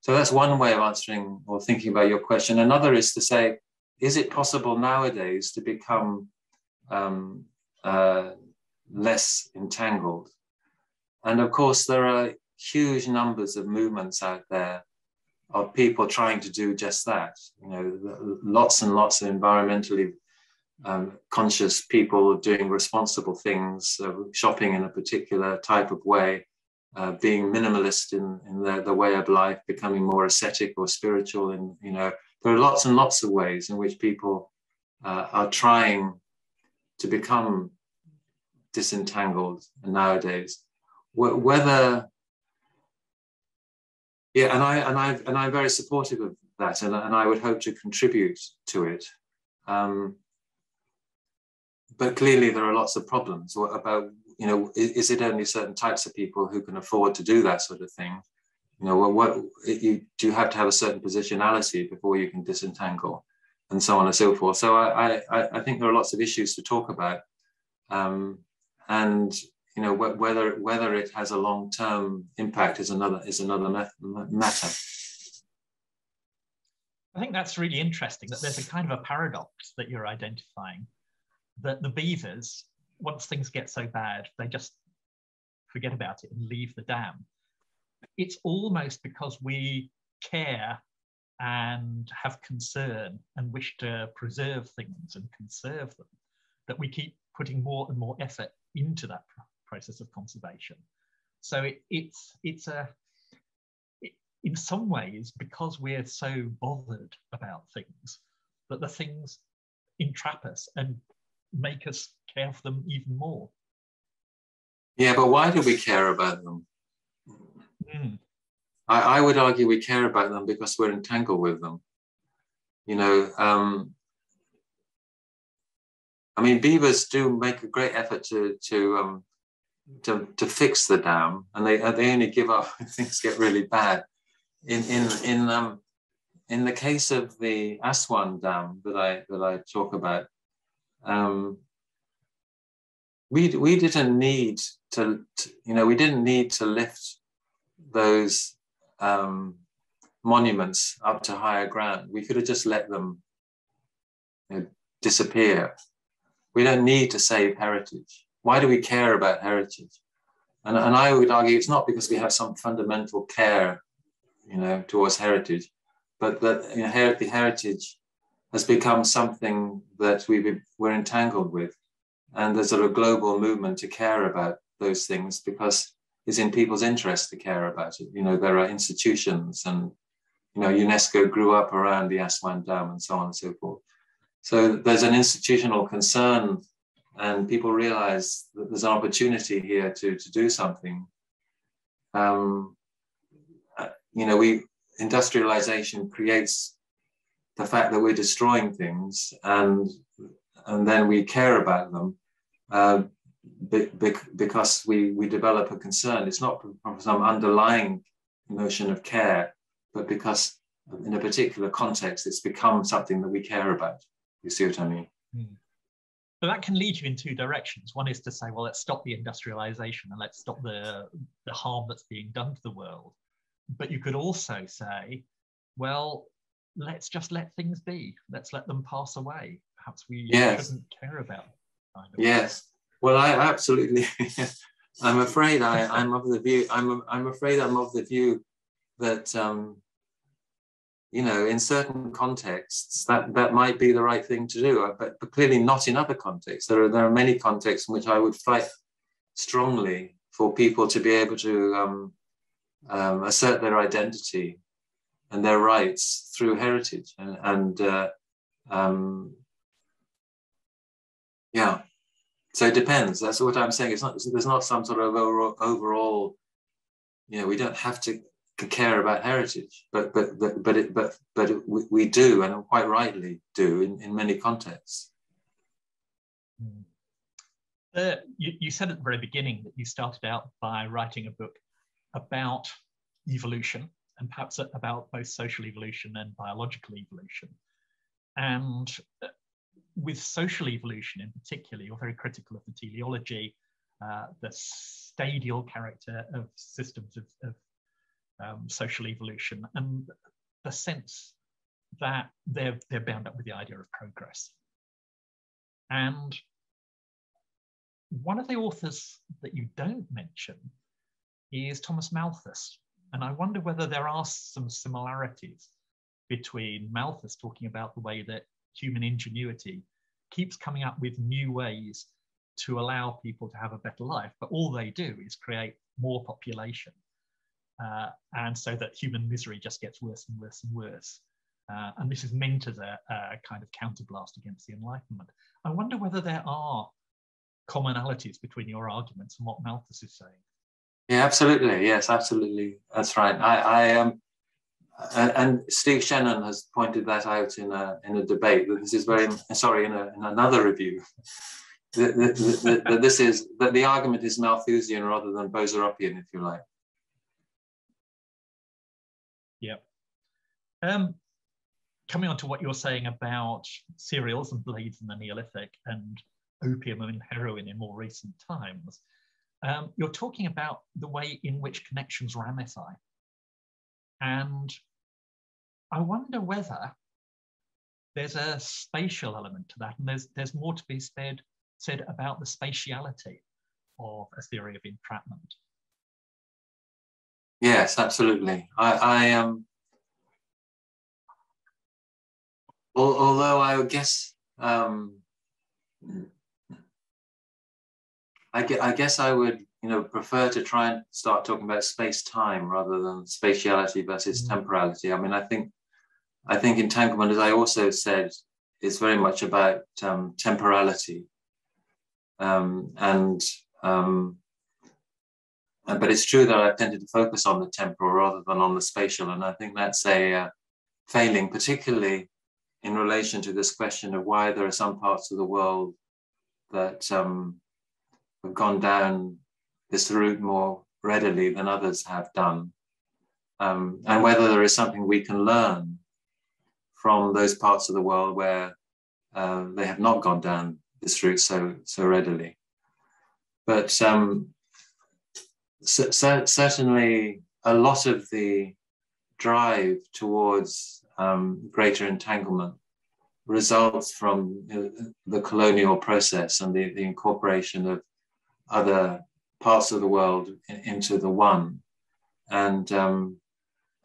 S3: So that's one way of answering or thinking about your question. Another is to say is it possible nowadays to become um, uh, less entangled? And of course there are huge numbers of movements out there of people trying to do just that. You know, lots and lots of environmentally um, conscious people doing responsible things, uh, shopping in a particular type of way, uh, being minimalist in, in the way of life, becoming more ascetic or spiritual. And, you know, there are lots and lots of ways in which people uh, are trying to become disentangled nowadays. Whether yeah, and I and I and I'm very supportive of that, and, and I would hope to contribute to it. Um, but clearly, there are lots of problems about you know is, is, it only certain types of people who can afford to do that sort of thing? You know, what, what you do you have to have a certain positionality before you can disentangle, and so on and so forth. So I I, I think there are lots of issues to talk about, um, and you know whether whether it has a long term impact is another is another matter.
S2: I think that's really interesting that there's a kind of a paradox that you're identifying that the beavers, once things get so bad, they just forget about it and leave the dam. It's almost because we care and have concern and wish to preserve things and conserve them that we keep putting more and more effort into that process of conservation. So it, it's it's a it, in some ways, because we're so bothered about things, that the things entrap us and make us care for them even more.
S3: Yeah, but why do we care about them?
S2: Mm.
S3: I, I, would argue we care about them because we're entangled with them. You know, um, I mean, beavers do make a great effort to to um, to, to fix the dam, and they they only give up (laughs) when things get really bad. In in in um, in the case of the Aswan Dam that I that I talk about, um, we we didn't need to, to, you know we didn't need to lift those um, monuments up to higher ground. We could have just let them you know, disappear. We don't need to save heritage. Why do we care about heritage? And, and I would argue it's not because we have some fundamental care, you know, towards heritage, but that you know, the heritage has become something that we we're entangled with. And there's a global movement to care about those things because it's in people's interest to care about it. You know, there are institutions and, you know, UNESCO grew up around the Aswan Dam and so on and so forth. So there's an institutional concern and people realize that there's an opportunity here to, to do something. Um, uh, you know, we industrialization creates the fact that we're destroying things and and then we care about them uh, be, be, because we, we develop a concern. It's not from some underlying notion of care, but because in a particular context, it's become something that we care about. You see what I mean? Mm.
S2: But that can lead you in two directions. One is to say, well, let's stop the industrialization and let's stop the, the harm that's being done to the world. But you could also say, well, let's just let things be. Let's let them pass away. Perhaps we yes. shouldn't care about.
S3: Kind of yes. Well, I absolutely. (laughs) I'm afraid I, I'm of the view. I'm I'm afraid I'm of the view that um, you know, in certain contexts, that, that might be the right thing to do, uh, but, but clearly not in other contexts. There are, there are many contexts in which I would fight strongly for people to be able to um, um, assert their identity and their rights through heritage. And, and uh, um, yeah, so it depends. That's what I'm saying. It's not, there's not some sort of overall, overall you know, we don't have to care about heritage, but but but but it, but but it, we, we, do, and quite rightly do, in, in many contexts.
S2: Uh, you, you said at the very beginning that you started out by writing a book about evolution and perhaps about both social evolution and biological evolution. And uh, with social evolution in particular, you're very critical of the teleology, uh, the stadial character of systems of, of um, social evolution and the sense that they're, they're bound up with the idea of progress. And one of the authors that you don't mention is Thomas Malthus. And I wonder whether there are some similarities between Malthus talking about the way that human ingenuity keeps coming up with new ways to allow people to have a better life, but all they do is create more population uh, and so that human misery just gets worse and worse and worse. Uh, and this is meant as a, a, kind of counterblast against the Enlightenment. I wonder whether there are commonalities between your arguments and what Malthus is saying.
S3: Yeah, absolutely. Yes, absolutely. That's right. I, I um, and, Steve Shennan has pointed that out in a in a debate. That this is very sorry in, a, in another review. that, this is that the argument is Malthusian rather than Boserupian, if you like.
S2: Yep. Um, coming on to what you're saying about cereals and blades in the Neolithic and opium and heroin in more recent times, um, you're talking about the way in which connections ramify. And I wonder whether there's a spatial element to that, and there's, there's more to be said, said about the spatiality of a theory of entrapment.
S3: Yes, absolutely. I, I um, although I guess um, I, I guess I would you know, prefer to try and start talking about space-time rather than spatiality versus mm. temporality. I mean, I think, I think entanglement, as I also said, is very much about um, temporality, um, and um, but it's true that I've tended to focus on the temporal rather than on the spatial, and I think that's a uh, failing, particularly in relation to this question of why there are some parts of the world that um, have gone down this route more readily than others have done, um, and whether there is something we can learn from those parts of the world where uh, they have not gone down this route so so readily. But um, certainly, a lot of the drive towards um, greater entanglement results from the colonial process and the, the incorporation of other parts of the world in, into the one, and um,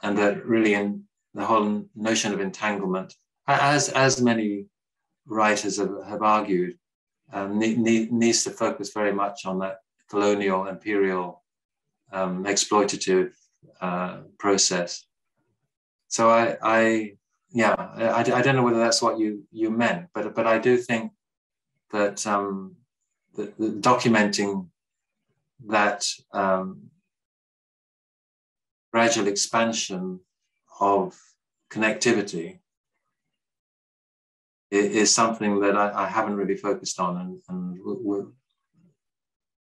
S3: and that really in the whole notion of entanglement, as as many writers have, have argued, um, need, needs to focus very much on that colonial imperial um, exploitative uh, process. So I, I yeah, I, I don't know whether that's what you you meant, but but I do think that um, the, the documenting that um, gradual expansion of connectivity is, something that I, I, haven't really focused on, and, and we're, we're,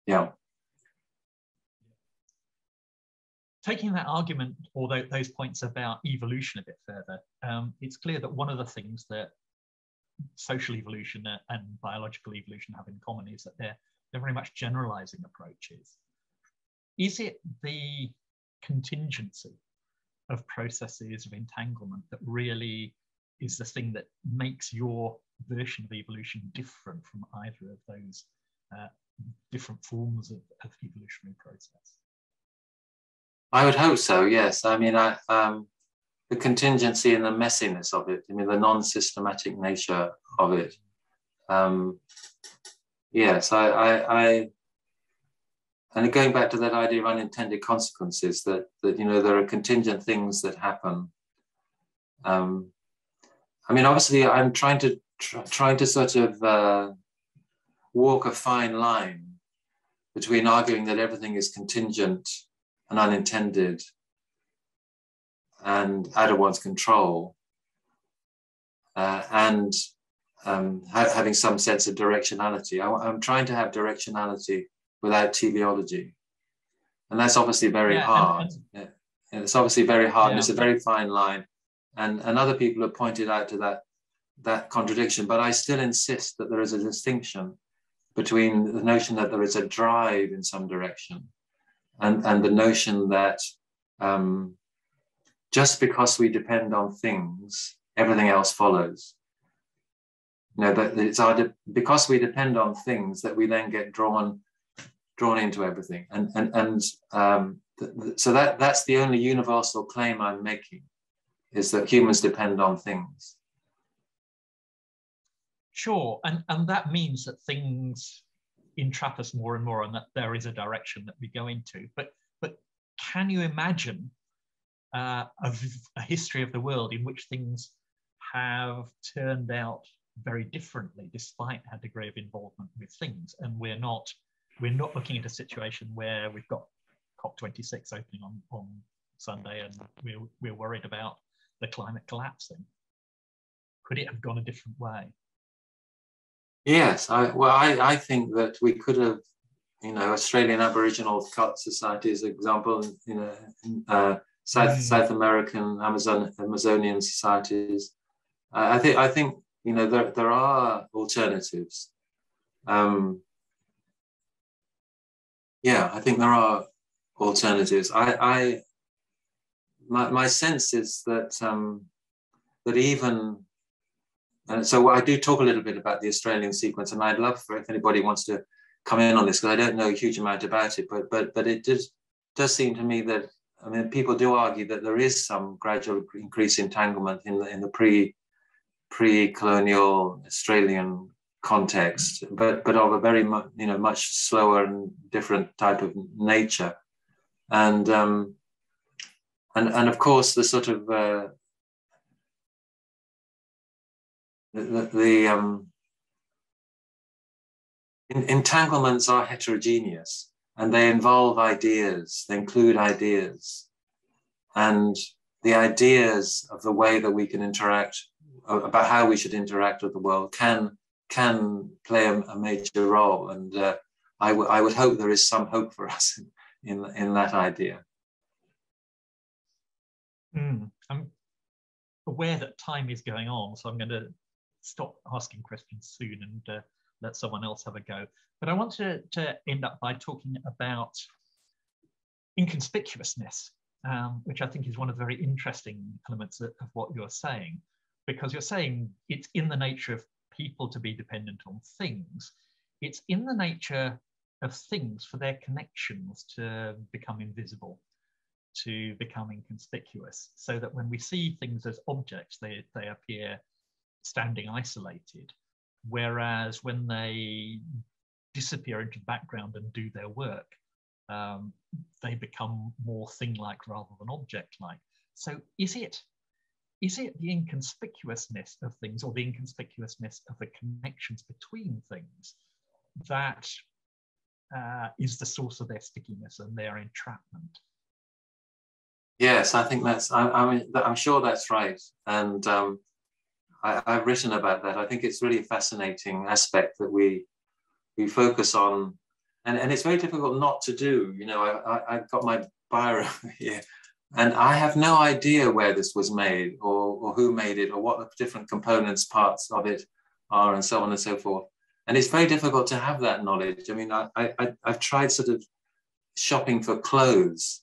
S3: yeah.
S2: Taking that argument or those points about evolution a bit further, um, it's clear that one of the things that social evolution and biological evolution have in common is that they're they're very much generalizing approaches. Is it the contingency of processes of entanglement that really is the thing that makes your version of evolution different from either of those uh, different forms of, of, evolutionary process?
S3: I would hope so. Yes. I mean, I, um, the contingency and the messiness of it. I mean, the non-systematic nature of it. Um, yes, I, I, I, and going back to that idea of unintended consequences, that that you know there are contingent things that happen. Um, I mean, obviously, I'm trying to try, trying to sort of uh, walk a fine line between arguing that everything is contingent and unintended and out of one's control, uh, and um, ha- having some sense of directionality. I, am trying to have directionality without teleology, and that's obviously very yeah, hard. And, and, it's obviously very hard. Yeah. And it's a very fine line, and and other people have pointed out to that that contradiction. But I still insist that there is a distinction between the notion that there is a drive in some direction, and and the notion that um, just because we depend on things, everything else follows. You know, that it's our de- because we depend on things that we then get drawn drawn into everything, and and and um, th- th- so that that's the only universal claim I'm making, is that humans depend on things.
S2: Sure, and and that means that things entrap us more and more, and that there is a direction that we go into. But but can you imagine uh, a, a history of the world in which things have turned out very differently despite our degree of involvement with things and we're not we're not looking at a situation where we've got COP26 opening on, on Sunday and we're, we're worried about the climate collapsing. Could it have gone a different way?
S3: Yes, I, well, I, I think that we could have, you know, Australian Aboriginal Cult Society as an example, you know, uh, South mm. South American Amazon Amazonian societies. Uh, I think I think you know there there are alternatives. Um, yeah, I think there are alternatives. I, I my my sense is that um, that even and so I do talk a little bit about the Australian sequence, and I'd love for if anybody wants to come in on this because I don't know a huge amount about it, but but but it does does seem to me that I mean, people do argue that there is some gradual increase in entanglement in the, in the pre pre-colonial Australian context, but but of a very you know much slower and different type of nature, and um, and and of course the sort of uh, the, the, um, entanglements are heterogeneous and they involve ideas, they include ideas. And the ideas of the way that we can interact, about how we should interact with the world, can, can play a, a major role. And uh, I, I would hope there is some hope for us (laughs) in, in, in that idea.
S2: Mm, I'm aware that time is going on, so I'm going to stop asking questions soon and uh, let someone else have a go. But I want to, to end up by talking about inconspicuousness, um, which I think is one of the very interesting elements of, of what you're saying, because you're saying it's in the nature of people to be dependent on things. It's in the nature of things for their connections to become invisible, to become inconspicuous, so that when we see things as objects, they, they appear standing isolated. Whereas when they disappear into the background and do their work, um, they become more thing-like rather than object-like. So is it is it the inconspicuousness of things or the inconspicuousness of the connections between things that uh, is the source of their stickiness and their entrapment?
S3: Yes, I think that's. I, I mean, I'm sure that's right, and um, I, have written about that. I think it's really a fascinating aspect that we we focus on, and, and it's very difficult not to do. You know, I, I, I've got my biro (laughs) here, and I have no idea where this was made, or, or who made it, or what the different components, parts of it are, and so on and so forth. And it's very difficult to have that knowledge. I mean, I, I, I've tried sort of shopping for clothes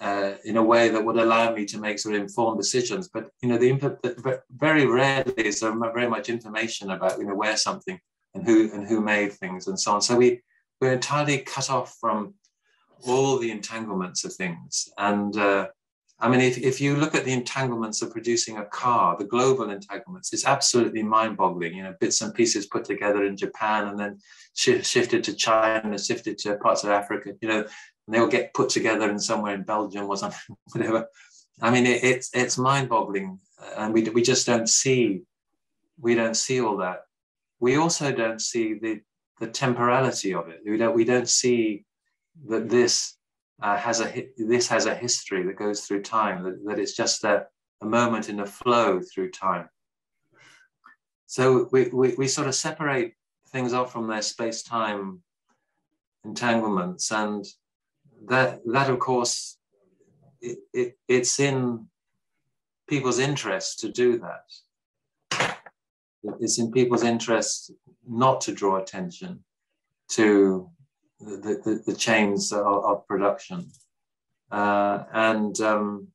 S3: uh, in a way that would allow me to make sort of informed decisions. But you know, the input very rarely is there very much information about you know where something and who and who made things and so on. So we we're entirely cut off from all the entanglements of things. And uh, I mean, if, if you look at the entanglements of producing a car, the global entanglements, it's absolutely mind-boggling. You know, bits and pieces put together in Japan and then sh- shifted to China, shifted to parts of Africa. You know, and they'll get put together in somewhere in Belgium or something, (laughs) whatever. I mean, it, it's it's mind-boggling, and we we just don't see we don't see all that. We also don't see the the temporality of it. We don't we don't see that this uh, has a this has a history that goes through time. That, that it's just a, a moment in a flow through time. So we, we, we sort of separate things off from their space-time entanglements and that that of course it, it, it's in people's interest to do that. It's in people's interest not to draw attention to the, the, the chains of, of production. Uh, and um,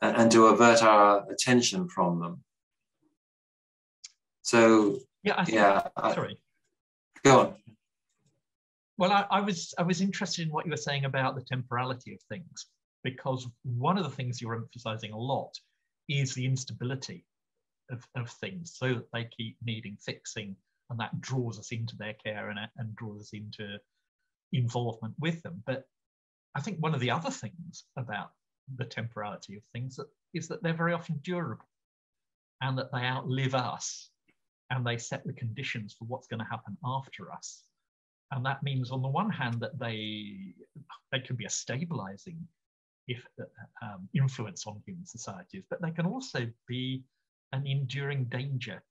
S3: and to avert our attention from them. So
S2: yeah I think, yeah sorry.
S3: Go on
S2: well, I, I, was I was interested in what you were saying about the temporality of things, because one of the things you're emphasizing a lot is the instability of, of things, so that they keep needing fixing, and that draws us into their care and, and draws us into involvement with them. But I think one of the other things about the temporality of things is that they're very often durable and that they outlive us and they set the conditions for what's going to happen after us and that means on the one hand that they they can be a stabilizing if, um, influence on human societies, but they can also be an enduring danger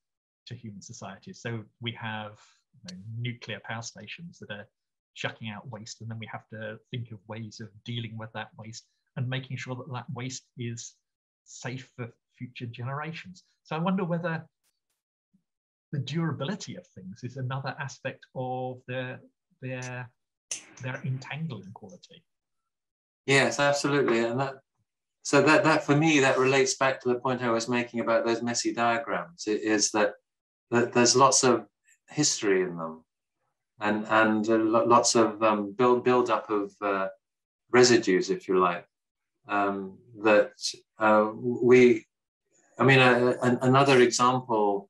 S2: to human societies. So we have you know, nuclear power stations that are chucking out waste, and then we have to think of ways of dealing with that waste and making sure that that waste is safe for future generations. So I wonder whether the durability of things is another aspect of their their their entangling quality.
S3: Yes, absolutely, and that so that that for me that relates back to the point I was making about those messy diagrams. It is that that there's lots of history in them, and and uh, lots of um, build build up of uh, residues, if you like, um, that uh, we. I mean, another example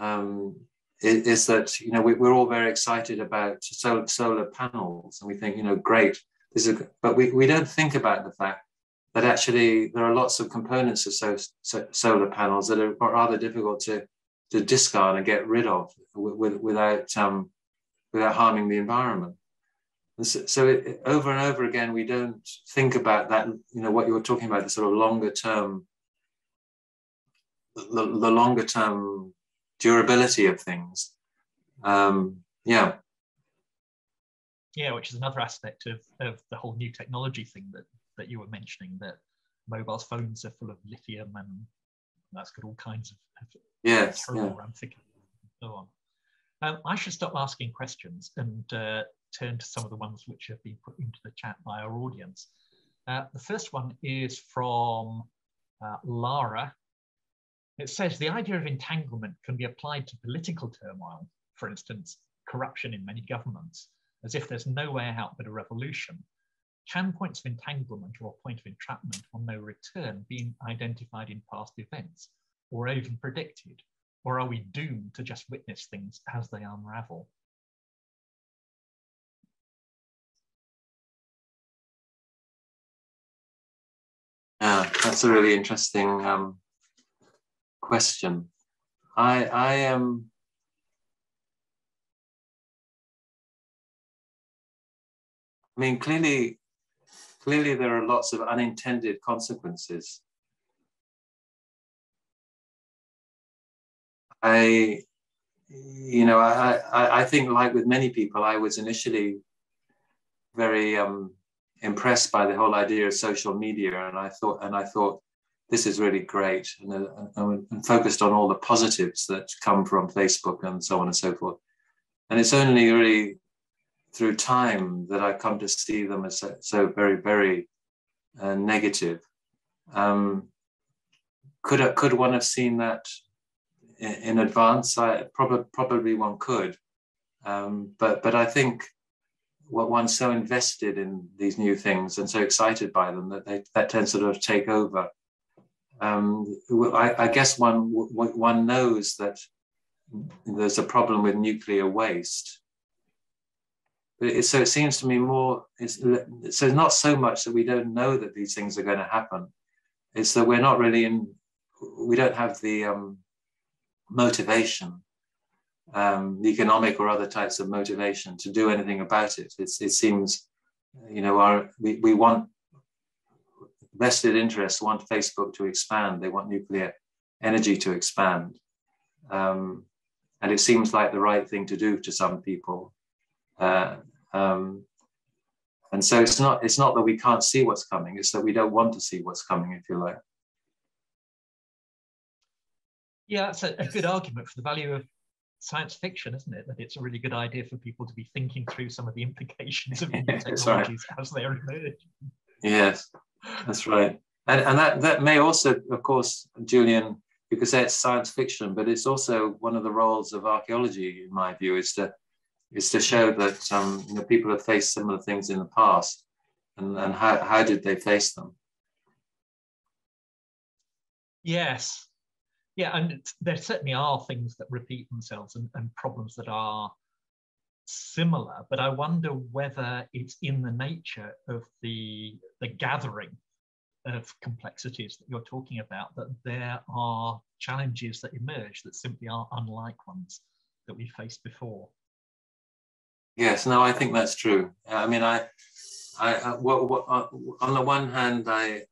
S3: um, is, is that you know we, are all very excited about solar, solar panels, and we think you know great. This is, but we, we don't think about the fact that actually there are lots of components of so, so, solar panels that are rather difficult to to discard and get rid of with, without um, without harming the environment. So, so it, over and over again, we don't think about that. You know what you were talking about the sort of longer term, the, the longer term durability of things. Um, yeah.
S2: Yeah, which is another aspect of, of the whole new technology thing that, that you were mentioning that mobile phones are full of lithium and that's got all kinds of, of
S3: yes,
S2: terrible yeah. ramifications and so on. Um, I should stop asking questions and uh, turn to some of the ones which have been put into the chat by our audience. Uh, the first one is from uh, Lara, it says the idea of entanglement can be applied to political turmoil, for instance, corruption in many governments, as if there's no way out but a revolution. Can points of entanglement or a point of entrapment on no return be identified in past events or even predicted? Or are we doomed to just witness things as they unravel?
S3: Yeah, that's a really interesting um, question. I I am. I mean, clearly, clearly there are lots of unintended consequences. I, you know, I, I, I think like with many people, I was initially very um, impressed by the whole idea of social media, and I thought, and I thought, this is really great and, uh, and, focused on all the positives that come from Facebook and so on and so forth. And it's only really through time that I come to see them as so, so very, very uh, negative. Um, could could one have seen that in, in advance? I probably probably one could, um, but but I think what one's so invested in these new things and so excited by them that they that tends to sort of take over um, I, I, guess one one knows that there's a problem with nuclear waste. It, so it seems to me more. It's, so it's not so much that we don't know that these things are going to happen. It's that we're not really in. We don't have the um, motivation, um, economic or other types of motivation to do anything about it. It's, it seems, you know, our we, we want vested interests want Facebook to expand. They want nuclear energy to expand. Um, and it seems like the right thing to do to some people. Uh, um, and so it's not it's not that we can't see what's coming; it's that we don't want to see what's coming, if you like.
S2: Yeah, that's a, a good argument for the value of science fiction, isn't it? That it's a really good idea for people to be thinking through some of the implications of (laughs) new technologies right. as they emerge.
S3: Yes. That's right. And, and that, that may also, of course, Julian, you could say it's science fiction, but it's also one of the roles of archaeology, in my view, is to is to show that um, you know people have faced similar things in the past, and, and how, how did they face them?
S2: Yes, yeah, and there certainly are things that repeat themselves and, and problems that are similar, but I wonder whether it's in the nature of the, the gathering of complexities that you're talking about that there are challenges that emerge that simply are unlike ones that we faced before.
S3: Yes, no, I think that's true. I mean, I, I, uh, what, what, uh, on the one hand, I,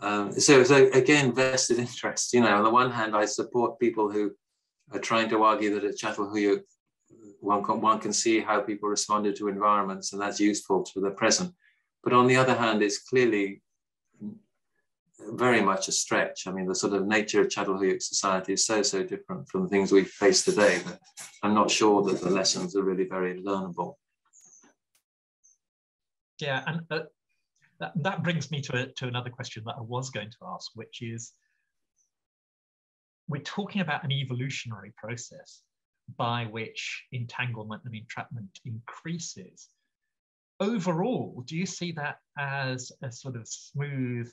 S3: um, so, so again, vested interest. You know, on the one hand, I support people who are trying to argue that at Çatalhöyük one can, one can see how people responded to environments and that's useful to the present. But on the other hand, it's clearly very much a stretch. I mean, the sort of nature of Çatalhöyük society is so, so different from the things we face today that I'm not sure that the lessons are really very learnable.
S2: Yeah, and uh, that, that brings me to, a, to another question that I was going to ask, which is, we're talking about an evolutionary process by which entanglement and entrapment increases. Overall, do you see that as a sort of smooth,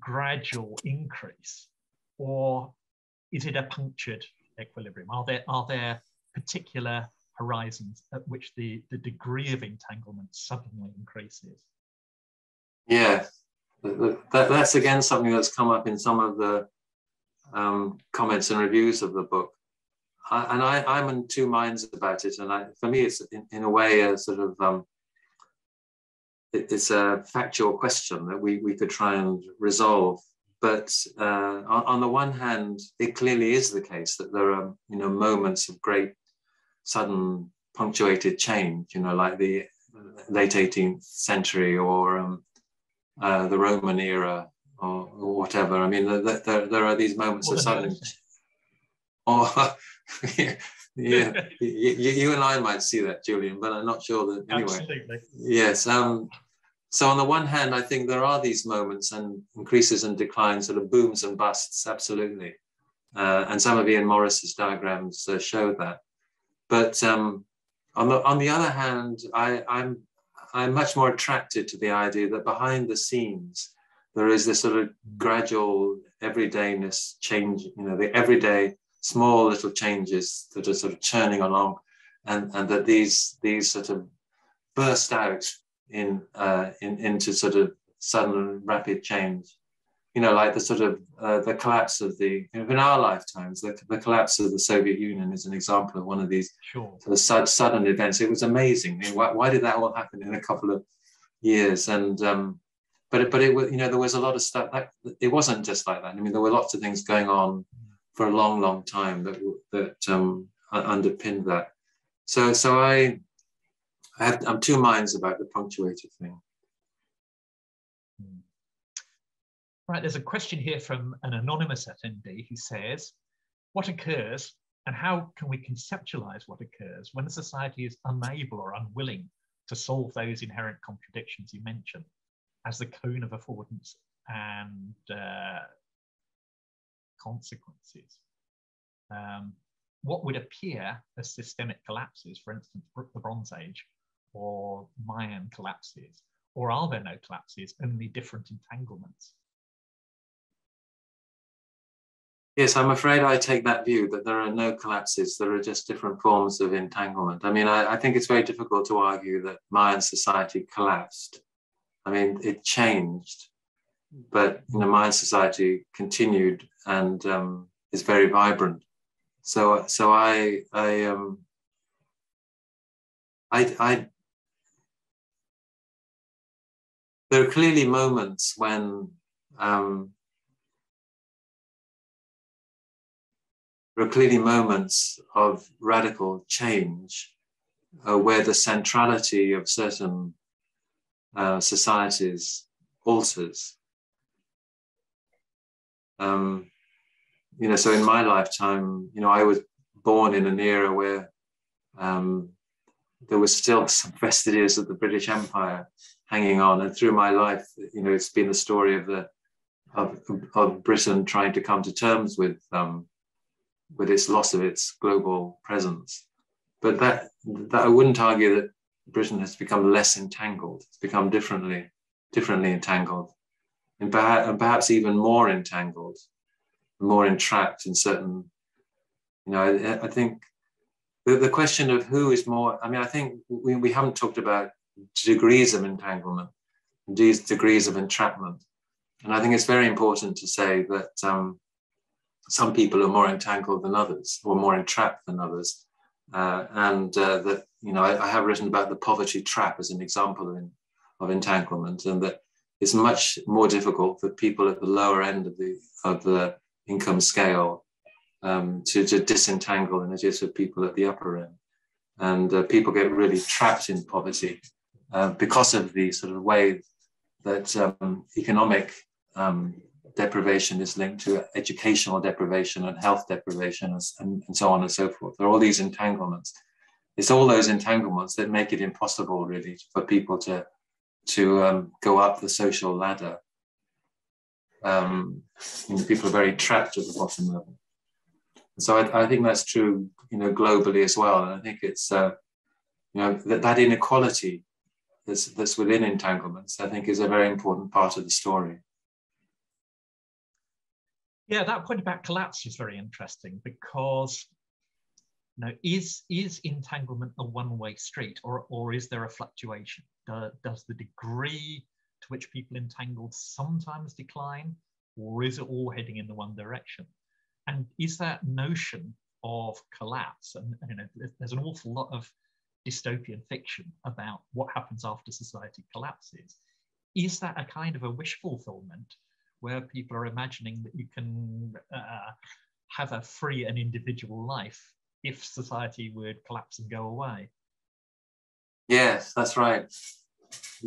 S2: gradual increase, or is it a punctuated equilibrium? Are there are there particular horizons at which the, the degree of entanglement suddenly increases?
S3: Yeah, that, that's again something that's come up in some of the um, comments and reviews of the book. I, and I, I'm in two minds about it. And I, for me, it's in, in a way a sort of um, it, it's a factual question that we, we could try and resolve. But uh, on, on, the one hand, it clearly is the case that there are you know moments of great sudden punctuated change. You know, like the late 18th century or um, uh, the Roman era or, or whatever. I mean, there, there, there are these moments of sudden. Oh, (laughs) yeah, yeah. you, you, and I might see that, Julian, but I'm not sure that. Anyway, Absolutely. yes. Um, so on the one hand, I think there are these moments and increases and declines, sort of booms and busts, absolutely. Uh, and some of Ian Morris's diagrams uh, show that. But um, on the on the other hand, I, I'm I'm much more attracted to the idea that behind the scenes, there is this sort of gradual everydayness change, you know, the everyday small little changes that are sort of churning along and, and that these, these sort of burst out in, uh, in, into sort of sudden rapid change. You know, like the sort of uh, the collapse of the, you know, in our lifetimes, the, the collapse of the Soviet Union is an example of one of these
S2: sure.
S3: sort of sudden events. It was amazing. I mean, why, why, did that all happen in a couple of years? And um, but but it was you know there was a lot of stuff that it wasn't just like that. I mean there were lots of things going on for a long long time that that um, underpinned that. So so I I have I'm two minds about the punctuated thing.
S2: Right, there's a question here from an anonymous attendee who says, "What occurs and how can we conceptualize what occurs when a society is unable or unwilling to solve those inherent contradictions you mentioned?" as the cone of affordance and uh, consequences. Um, what would appear as systemic collapses, for instance, the Bronze Age or Mayan collapses, or are there no collapses, only different entanglements?
S3: Yes, I'm afraid I take that view that there are no collapses, there are just different forms of entanglement. I mean, I, I think it's very difficult to argue that Mayan society collapsed I mean, it changed, but you know, Mayan society continued and um, is very vibrant. So, so I, I, um, I, I, there are clearly moments when um, there are clearly moments of radical change uh, where the centrality of certain uh, societies alters. Um, you know, so in my lifetime, you know, I was born in an era where um, there was still some vestiges of the British Empire hanging on, and through my life, you know, it's been the story of the of, of Britain trying to come to terms with um, with its loss of its global presence. But that that I wouldn't argue that Britain has become less entangled. It's become differently, differently entangled, and and perhaps even more entangled, more entrapped in certain. You know, I, I think the, the question of who is more. I mean, I think we, we haven't talked about degrees of entanglement, these degrees of entrapment, and I think it's very important to say that um, some people are more entangled than others, or more entrapped than others, uh, and uh, that you know, I, I, have written about the poverty trap as an example in, of entanglement, and that it's much more difficult for people at the lower end of the of the income scale um, to, to disentangle it is for people at the upper end. And uh, people get really trapped in poverty uh, because of the sort of way that um, economic um, deprivation is linked to educational deprivation and health deprivation and, and so on and so forth. There are all these entanglements it's all those entanglements that make it impossible really for people to to um, go up the social ladder. Um, people are very trapped at the bottom level. So I, I, think that's true, you know, globally as well. And I think it's, uh, you know, that, that inequality that's, that's within entanglements, I think is a very important part of the story.
S2: Yeah, that point about collapse is very interesting because you know, is, is entanglement a one-way street or, or is there a fluctuation? Do, does the degree to which people entangled sometimes decline or is it all heading in the one direction? And is that notion of collapse, and you know, there's an awful lot of dystopian fiction about what happens after society collapses, is that a kind of a wish fulfillment where people are imagining that you can uh, have a free and individual life if society would collapse and go away?
S3: Yes, that's right.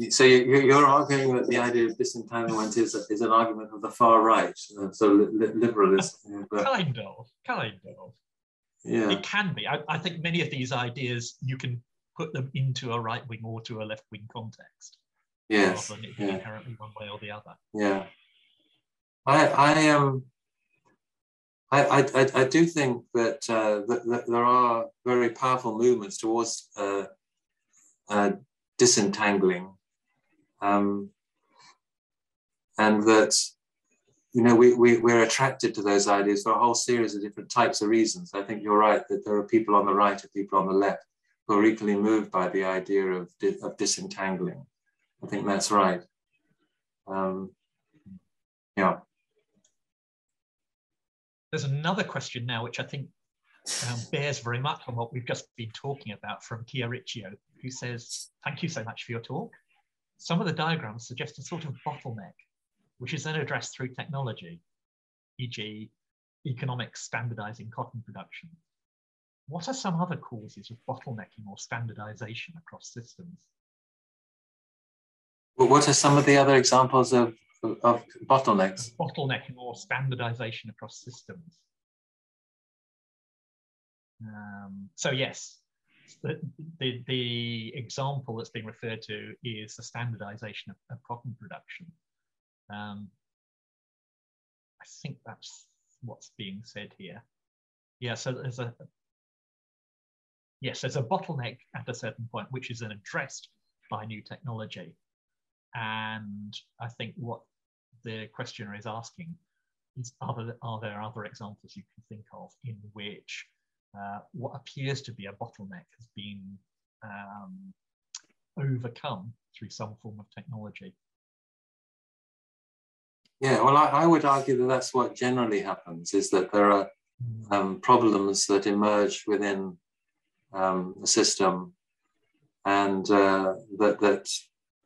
S3: So you're arguing that the idea of disentanglement is, is an argument of the far right, uh, so liberalism. (laughs)
S2: But... Kind of, kind of.
S3: Yeah.
S2: It can be. I, I think many of these ideas you can put them into a right wing or to a left wing context.
S3: Yes.
S2: Rather than it being yeah. inherently one way or the other.
S3: Yeah. I I am. Um, I, I, I do think that, uh, that, that, there are very powerful movements towards uh, uh, disentangling, um, and that you know we, we we're attracted to those ideas for a whole series of different types of reasons. I think you're right that there are people on the right and people on the left who are equally moved by the idea of of disentangling. I think that's right. Um, yeah.
S2: There's another question now, which I think um, bears very much on what we've just been talking about from Kia Riccio, who says, thank you so much for your talk. Some of the diagrams suggest a sort of bottleneck, which is then addressed through technology, e.g. economics standardizing cotton production. What are some other causes of bottlenecking or standardization across systems?
S3: Well, what are some of the other examples of of bottlenecks.
S2: Bottlenecking or standardization across systems. Um, so yes, the, the, the, example that's being referred to is the standardization of, of cotton production. Um, I think that's what's being said here. Yeah, so there's a yes, there's a bottleneck at a certain point, which is then addressed by new technology. And I think what the questioner is asking is are there, are there other examples you can think of in which uh, what appears to be a bottleneck has been um, overcome through some form of technology?
S3: Yeah, well, I, I, would argue that that's what generally happens is that there are hmm. um, problems that emerge within um, the system and uh, that, that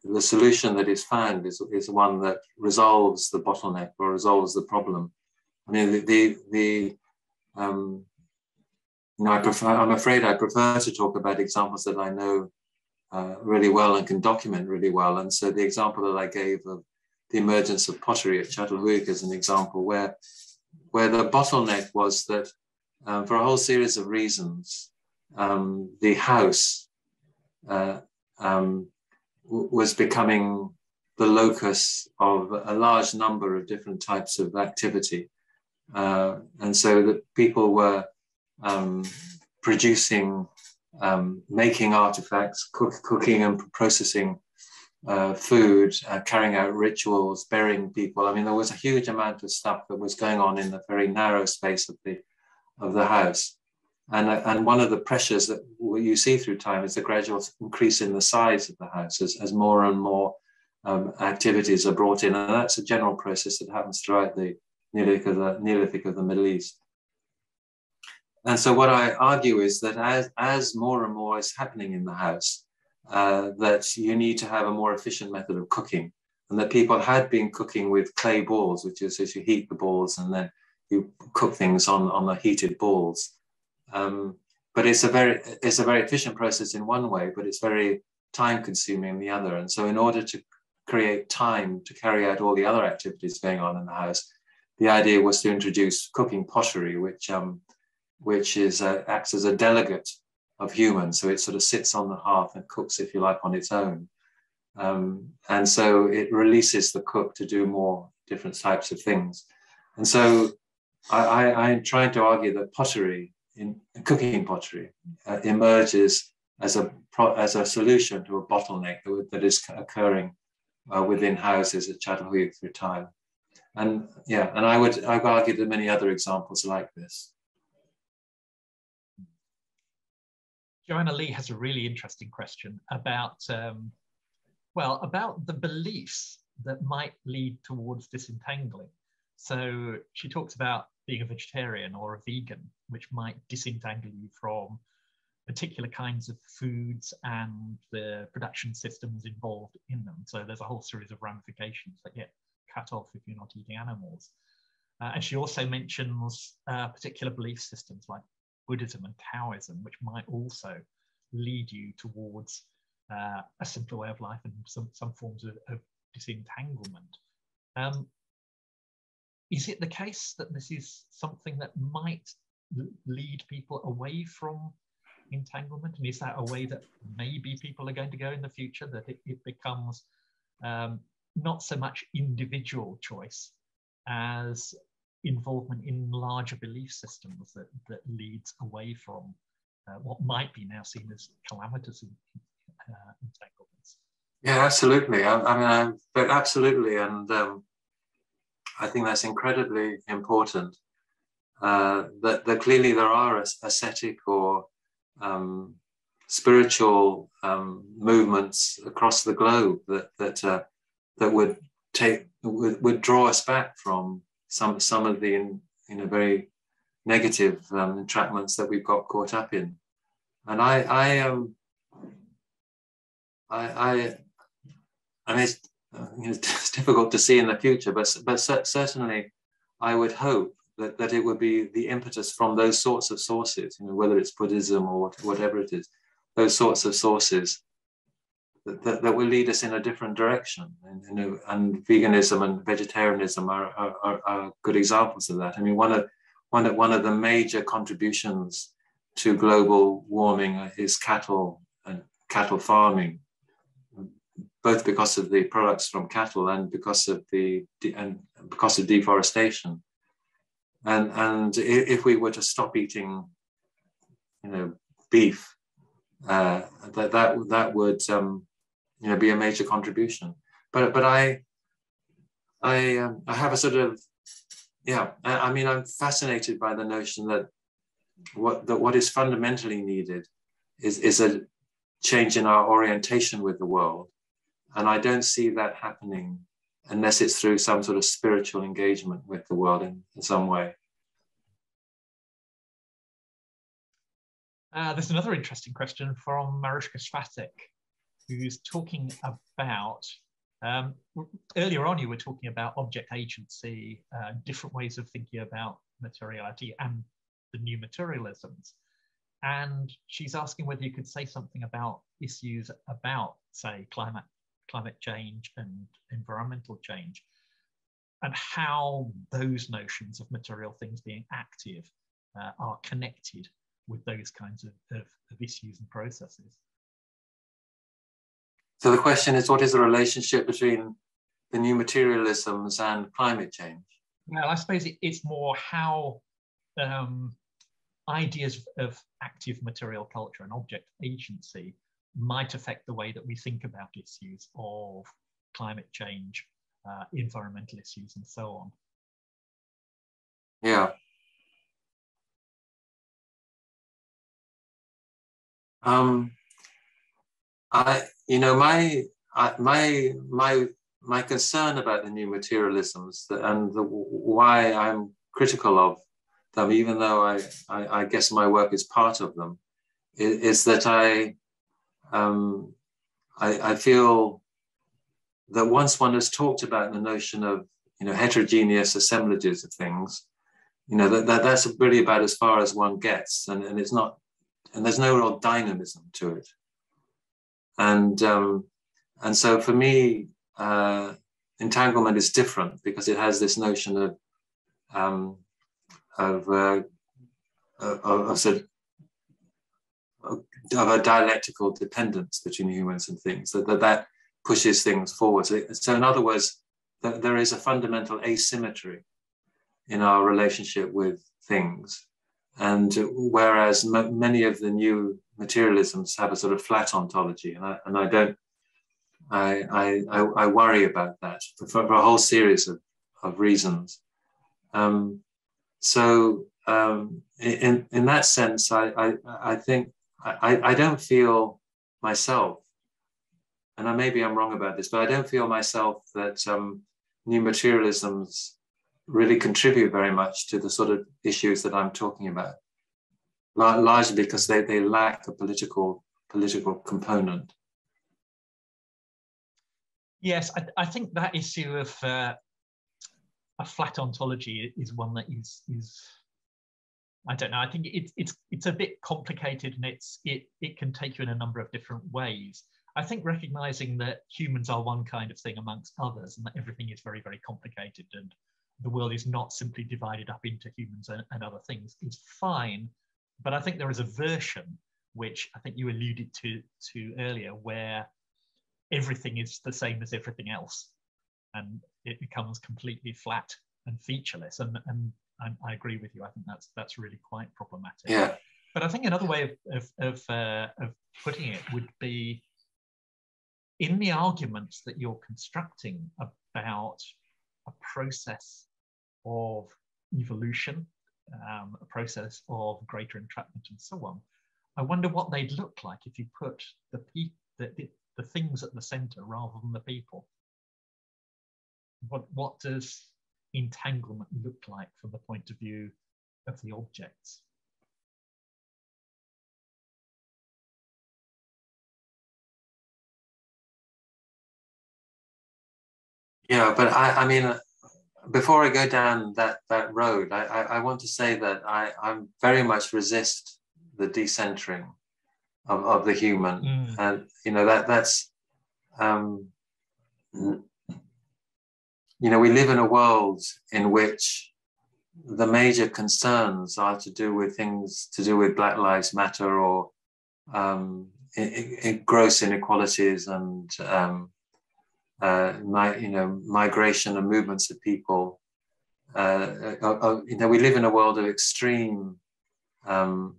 S3: the solution that is found is, is one that resolves the bottleneck or resolves the problem. I mean, the, the, the um, you know, I prefer, I'm afraid I prefer to talk about examples that I know uh, really well and can document really well. And so the example that I gave of the emergence of pottery at Çatalhöyük is an example where, where the bottleneck was that um, for a whole series of reasons, um, the house uh, um, was becoming the locus of a large number of different types of activity. Uh, and so that people were um, producing, um, making artifacts, cook, cooking and processing uh, food, uh, carrying out rituals, burying people. I mean, there was a huge amount of stuff that was going on in the very narrow space of the of the house. And, and one of the pressures that you see through time is the gradual increase in the size of the house as, as more and more um, activities are brought in. And that's a general process that happens throughout the Neolithic of the, Neolithic of the Middle East. And so what I argue is that as, as more and more is happening in the house, uh, that you need to have a more efficient method of cooking. And that people had been cooking with clay balls, which is as you heat the balls and then you cook things on, on the heated balls. Um, but it's a very it's a very efficient process in one way, but it's very time consuming in the other. And so, in order to create time to carry out all the other activities going on in the house, the idea was to introduce cooking pottery, which um, which is uh, acts as a delegate of humans. So it sort of sits on the hearth and cooks, if you like, on its own. Um, and so it releases the cook to do more different types of things. And so I, I'm trying to argue that pottery in cooking pottery uh, emerges as a as a solution to a bottleneck that, that is occurring uh, within houses at Çatalhöyük through time. and yeah, and I would I would argue there are many other examples like this.
S2: Joanna Lee has a really interesting question about, um, well, about the beliefs that might lead towards disentangling. So she talks about being a vegetarian or a vegan, which might disentangle you from particular kinds of foods and the production systems involved in them. So there's a whole series of ramifications that get cut off if you're not eating animals. Uh, and she also mentions uh, particular belief systems like Buddhism and Taoism, which might also lead you towards uh, a simpler way of life and some, some forms of, of disentanglement. Um, is it the case that this is something that might lead people away from entanglement? And is that a way that maybe people are going to go in the future, that it, it becomes um, not so much individual choice as involvement in larger belief systems that, that leads away from uh, what might be now seen as calamitous uh, entanglements.
S3: Yeah, absolutely. I, I mean, I, but absolutely, and um, I think that's incredibly important. Uh, that, that clearly there are ascetic or um, spiritual um, movements across the globe that that uh, that would take would, would draw us back from some some of the you know very negative um, entrapments that we've got caught up in, and I I um I I I mean it's, you know, (laughs) it's difficult to see in the future, but but certainly I would hope that, that it would be the impetus from those sorts of sources, you know, whether it's Buddhism or whatever it is, those sorts of sources that, that, will lead us in a different direction. And, you know, and veganism and vegetarianism are, are, are, good examples of that. I mean, one of, one of, one of the major contributions to global warming is cattle and cattle farming, both because of the products from cattle and because of the and because of deforestation. And and if we were to stop eating, you know, beef, uh, that that that would um, you know be a major contribution. But but i i um, i have a sort of yeah I, I, mean i'm fascinated by the notion that what that what is fundamentally needed is is a change in our orientation with the world. And i don't see that happening unless it's through some sort of spiritual engagement with the world in, in some way.
S2: Uh, there's another interesting question from Mariuszka Swatek who's talking about um, earlier on, you were talking about object agency, uh, different ways of thinking about materiality and the new materialisms. And she's asking whether you could say something about issues about, say, climate, climate change and environmental change, and how those notions of material things being active uh, are connected with those kinds of, of, of issues and processes.
S3: So the question is, what is the relationship between the new materialisms and climate change?
S2: Well, I suppose it, it's more how um, ideas of active material culture and object agency might affect the way that we think about issues of climate change, uh, environmental issues, and so on.
S3: Yeah. Um, I, you know, my, my, my, my concern about the new materialisms and the, why I'm critical of them, even though I, I, I guess my work is part of them, is, is that I, um, I, I feel that once one has talked about the notion of you know heterogeneous assemblages of things, you know that, that that's really about as far as one gets, and, and it's not, and there's no real dynamism to it. And, um, and so for me, uh, entanglement is different because it has this notion of, um, of, uh, of, of, of, of a dialectical dependence between humans and things, that, that, pushes things forward. So, so in other words, there is a fundamental asymmetry in our relationship with things. And whereas many of the new materialisms have a sort of flat ontology, and I, and I don't, I, I, I worry about that for, for a whole series of, of reasons. Um, so um, in in that sense, I I, I think I, I don't feel myself, and I, maybe I'm wrong about this, but I don't feel myself that um, new materialisms really contribute very much to the sort of issues that I'm talking about, largely because they, they lack a political political component.
S2: Yes, I, I think that issue of uh, a flat ontology is one that is is I don't know. I think it's it's it's a bit complicated and it's it it can take you in a number of different ways. I think recognizing that humans are one kind of thing amongst others and that everything is very very complicated and the world is not simply divided up into humans and, and other things is fine. But I think there is a version which I think you alluded to to earlier where everything is the same as everything else. And it becomes completely flat and featureless. And and I, I agree with you. I think that's that's really quite problematic.
S3: Yeah.
S2: But i think another way of of of, uh, of putting it would be in the arguments that you're constructing about a process of evolution um, a process of greater entrapment and so on i wonder what they'd look like if you put the people the, the, the things at the center rather than the people. What, what does entanglement look like from the point of view of the objects?
S3: Yeah, but I, I mean, before I go down that, that road, I, I, I want to say that I, I very much resist the decentering of, of the human mm. and you know that that's um, you know we live in a world in which the major concerns are to do with things to do with black lives matter or um, in, in gross inequalities and um, uh, my, you know migration and movements of people uh, uh, uh, you know we live in a world of extreme um,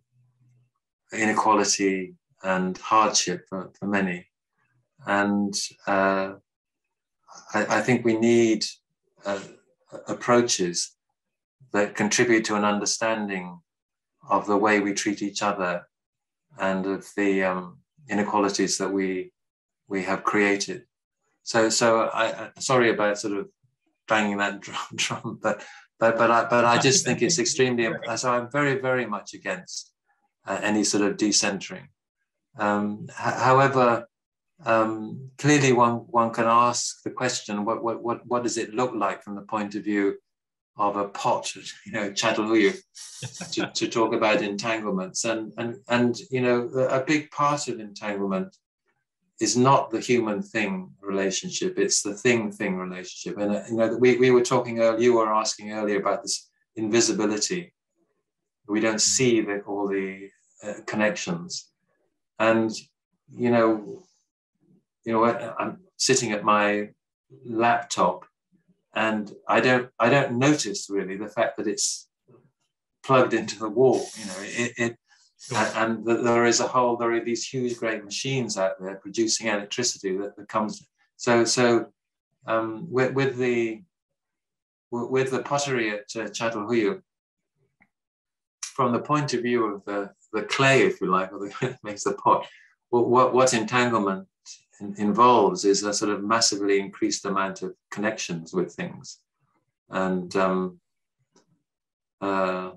S3: inequality and hardship for, for many. And uh, I, I, think we need uh, approaches that contribute to an understanding of the way we treat each other and of the um, inequalities that we we have created. So, so I, I sorry about sort of banging that (laughs) drum, drum but but but I, but I just think it's extremely. So I'm very very much against uh, any sort of decentering. Um, however, um, clearly one, one can ask the question, what, what, what, what does it look like from the point of view of a pot, (laughs) you know, Çatalhöyük, to, to talk about entanglements. And, and, and, you know, a big part of entanglement is not the human thing relationship, it's the thing thing relationship. And, uh, you know, we, we were talking earlier, you were asking earlier about this invisibility. We don't see the, all the uh, connections and you know you know i'm sitting at my laptop and i don't i don't notice really the fact that it's plugged into the wall you know it, it and, and, there is a whole there are these huge great machines out there producing electricity that, that comes so so um, with, with the with the pottery at uh, from the point of view of the the clay, if you like, or the (laughs) makes the pot. what, what entanglement in, involves is a sort of massively increased amount of connections with things, and um, uh,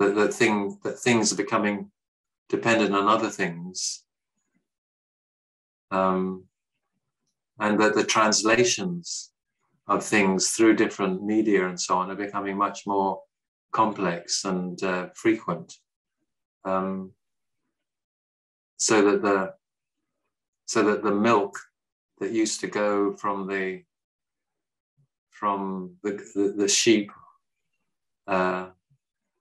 S3: that, that thing that things are becoming dependent on other things, um, and that the translations of things through different media and so on are becoming much more complex and uh, frequent. Um, so that the so that the milk that used to go from the from the, the, the sheep uh,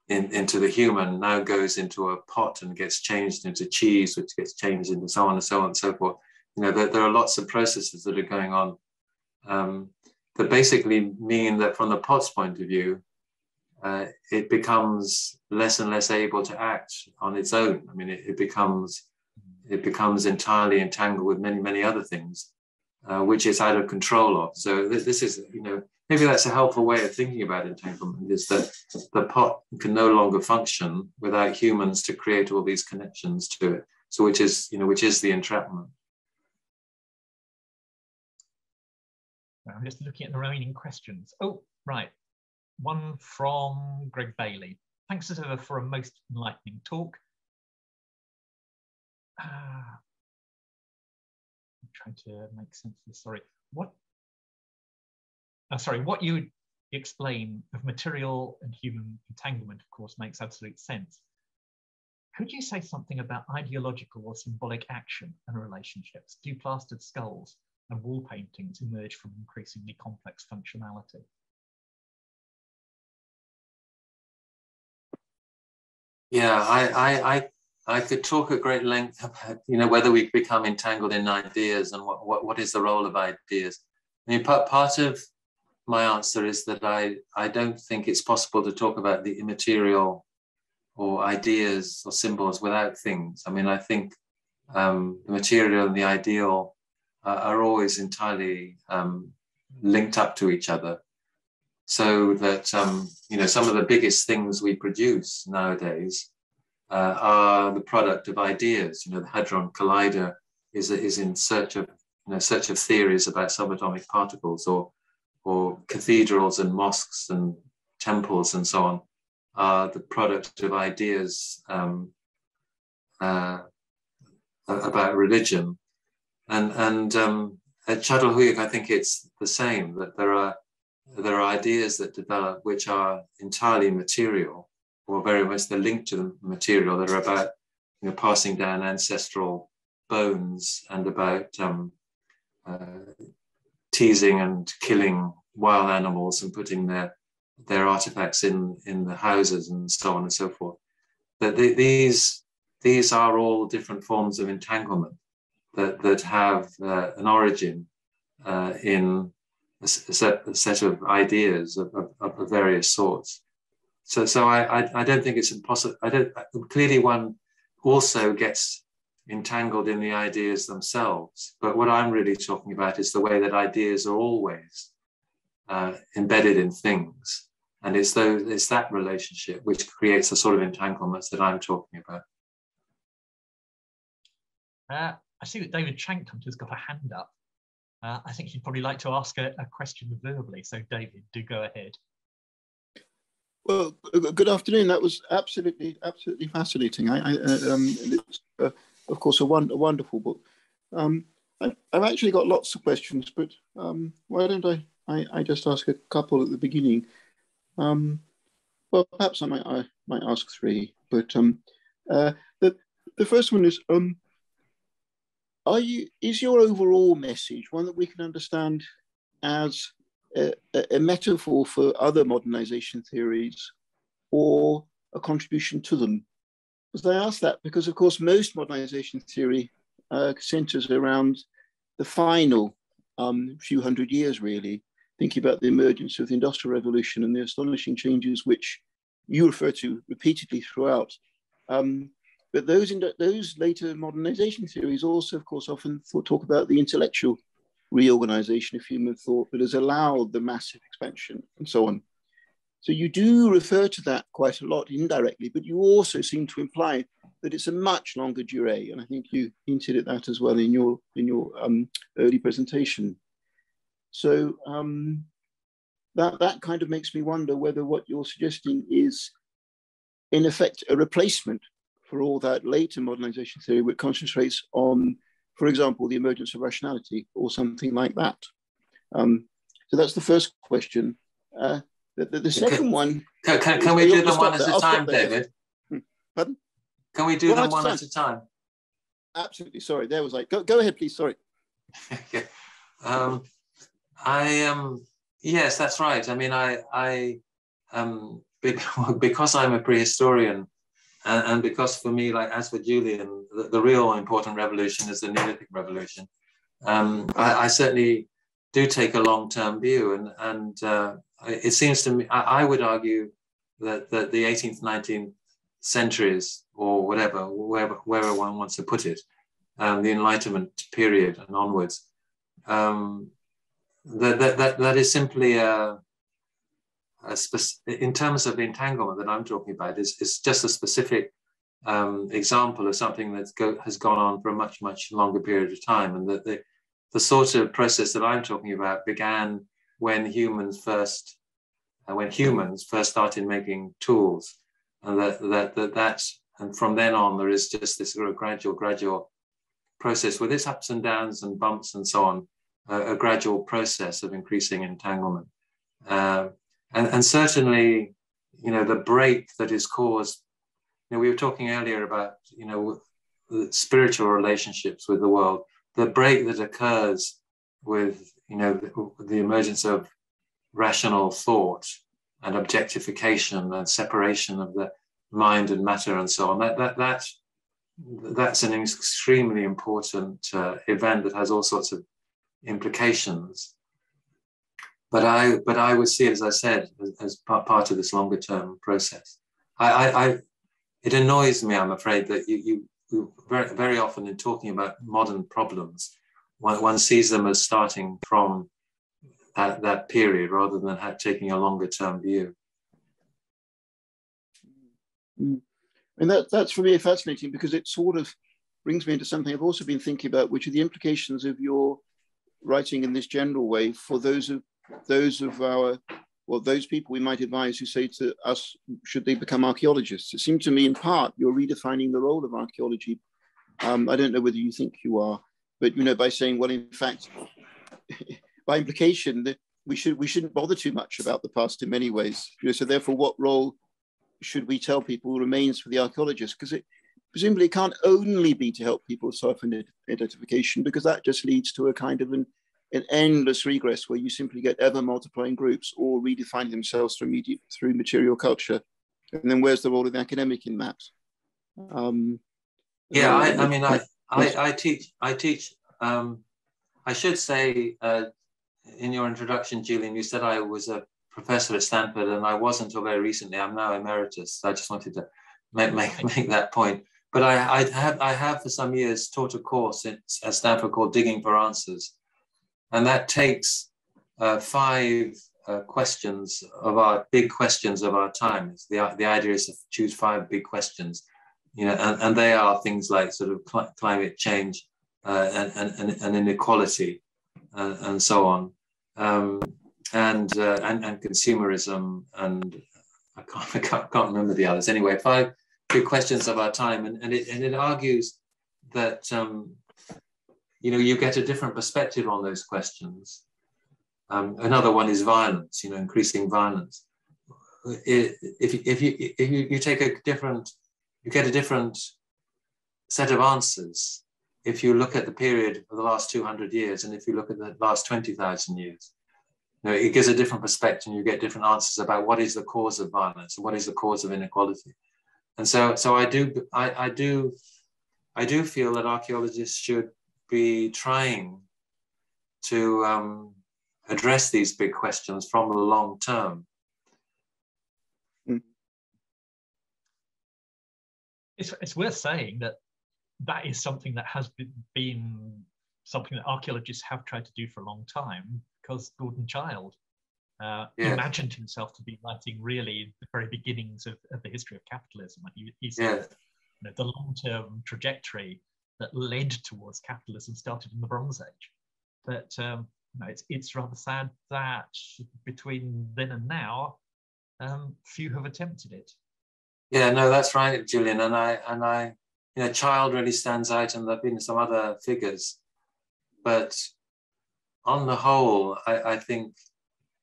S3: in, into the human now goes into a pot and gets changed into cheese, which gets changed into so on and so on and so forth. You know, there, there are lots of processes that are going on um, that basically mean that from the pot's point of view, uh, it becomes less and less able to act on its own. I mean, it, it becomes it becomes entirely entangled with many many other things, uh, which it's out of control of. So this, this is you know maybe that's a helpful way of thinking about entanglement is that the pot can no longer function without humans to create all these connections to it. So which is, you know, which is the entrapment.
S2: I'm just looking at the remaining questions. Oh, right. One from Greg Bailey. Thanks as ever for a most enlightening talk. Uh, I'm trying to make sense of this. Sorry. What uh, sorry, what you explain of material and human entanglement, of course, makes absolute sense. Could you say something about ideological or symbolic action and relationships? Do plastered skulls and wall paintings emerge from increasingly complex functionality?
S3: Yeah, I, I, I, I could talk at great length about, you know, whether we become entangled in ideas and what, what, what is the role of ideas. I mean, part, part of my answer is that I, I don't think it's possible to talk about the immaterial or ideas or symbols without things. I mean, I think um, the material and the ideal uh, are always entirely um, linked up to each other. So that, um, you know, some of the biggest things we produce nowadays uh, are the product of ideas. You know, the Hadron Collider is, is in search of, you know, search of theories about subatomic particles or or cathedrals and mosques and temples and so on are the product of ideas um, uh, about religion. And, and um, at Çatalhöyük, I think it's the same, that there are, there are ideas that develop which are entirely material or very much they're linked to the material that are about you know, passing down ancestral bones and about um, uh, teasing and killing wild animals and putting their their artifacts in in the houses and so on and so forth. That the, these these are all different forms of entanglement that that have uh, an origin uh, in a set, a set, of ideas of, of, of, various sorts. So so I, I, I don't think it's impossible. I don't clearly one also gets entangled in the ideas themselves. But what I'm really talking about is the way that ideas are always uh, embedded in things. And it's, those, it's that relationship which creates the sort of entanglements that I'm talking about.
S2: Uh, I see that David Shankland has got a hand up. Uh, I think he'd probably like to ask a, a, question verbally. So, David, do go ahead.
S4: Well, good afternoon. That was absolutely, absolutely fascinating. I, I uh, um, it's, uh, of course, a, one, a wonderful book. Um, I, have actually got lots of questions, but um, why don't I I, I just ask a couple at the beginning. Um, well, perhaps I might I might ask three, but um, uh, the the first one is um, are you is your overall message one that we can understand as a, a metaphor for other modernization theories, or a contribution to them? Because I ask that because, of course, most modernization theory uh, centers around the final um, few hundred years, really, thinking about the emergence of the Industrial Revolution and the astonishing changes which you refer to repeatedly throughout. Um, but those, those later modernization theories also, of course, often talk about the intellectual reorganization of human thought that has allowed the massive expansion and so on. So you do refer to that quite a lot indirectly, but you also seem to imply that it's a much longer durée, and I think you hinted at that as well in your in your um, early presentation. So um, that, that kind of makes me wonder whether what you're suggesting is, in effect, a replacement for all that later modernization theory, which concentrates on, for example, the emergence of rationality or something like that. Um, so that's the first question. Uh, the, the, the, second one.
S3: Can, can, can we do them one at a time, David?
S4: Hmm. Pardon?
S3: Can we do one them one at a time?
S4: Absolutely. Sorry, there was like, go, go ahead, please. Sorry. (laughs)
S3: um, I um yes, that's right. I mean, I I um (laughs) because I'm a prehistorian, and, and because for me, like as for Julian, the, the real important revolution is the Neolithic revolution. Um, I, I certainly do take a long-term view, and and uh, it seems to me I, I, would argue that that the 18th, 19th centuries, or whatever, wherever, wherever one wants to put it, um, the Enlightenment period and onwards, um, that, that, that, that is simply a, a in terms of the entanglement that I'm talking about is, is just a specific um, example of something that go, has gone on for a much, much longer period of time. And that the, the sort of process that I'm talking about began when humans first, uh, when humans first started making tools. And that, that, that, that, and from then on, there is just this sort of gradual, gradual process with its ups and downs and bumps and so on, a, a gradual process of increasing entanglement. Uh, and, and certainly, you know, the break that is caused, you know, we were talking earlier about, you know, spiritual relationships with the world, the break that occurs with, you know, the, the emergence of rational thought and objectification and separation of the mind and matter and so on. That, that, that, that's an extremely important uh, event that has all sorts of implications. But I, but I would see it, as I said, as, as part, part of this longer term process. I, I, I, it annoys me, I'm afraid, that you, you, very, very often in talking about modern problems, one, one sees them as starting from that, that period rather than taking a longer term view.
S4: Mm. And that, that's for me fascinating because it sort of brings me into something I've also been thinking about, which are the implications of your writing in this general way for those of those of our well, those people we might advise who say to us, should they become archaeologists? It seems to me, in part, you're redefining the role of archaeology. Um, I don't know whether you think you are, but you know, by saying, well, in fact, (laughs) by implication, that we should we shouldn't bother too much about the past in many ways. You know, so therefore, what role should we tell people remains for the archaeologist? Because it presumably can't only be to help people self-identification, because that just leads to a kind of an an endless regress where you simply get ever multiplying groups all redefining themselves through, media, through material culture. And then where's the role of the academic in that? Um,
S3: yeah, I, I, mean, I, I, I, teach, I teach, um, I should say uh, in your introduction, Julian, you said I was a professor at Stanford and I wasn't until very recently. I'm now emeritus. I just wanted to make, make, make that point. But I, I, have, I have for some years taught a course at, at Stanford called Digging for Answers and that takes uh, five uh, questions of our big questions of our time. the, the idea is to choose five big questions, you know, and, and they are things like sort of cl climate change uh, and, and, and, inequality and, and so on. Um, and, uh, and, and consumerism and I can't, (laughs) I can't, can't, remember the others. Anyway, five big questions of our time. And, and, it, and it argues that um, you know, you get a different perspective on those questions. Um, another one is violence, you know, increasing violence. If, if, you, if you, you take a different, you get a different set of answers if you look at the period of the last 200 years and if you look at the last 20,000 years. You know, it gives a different perspective and you get different answers about what is the cause of violence and what is the cause of inequality. And so, so I do, I, I do, I do feel that archaeologists should be trying to um, address these big questions from the long term.
S2: It's, it's worth saying that that is something that has been, been something that archaeologists have tried to do for a long time because Gordon Childe uh, yeah. imagined himself to be writing really the very beginnings of, of the history of capitalism. He, he said yeah. you know, the long-term trajectory that led towards capitalism started in the Bronze Age. But um, you know, it's, it's rather sad that between then and now, um, few have attempted it.
S3: Yeah, no, that's right, Julian. And I, and I, you know, Childe really stands out, and there've been some other figures. But on the whole, I, I think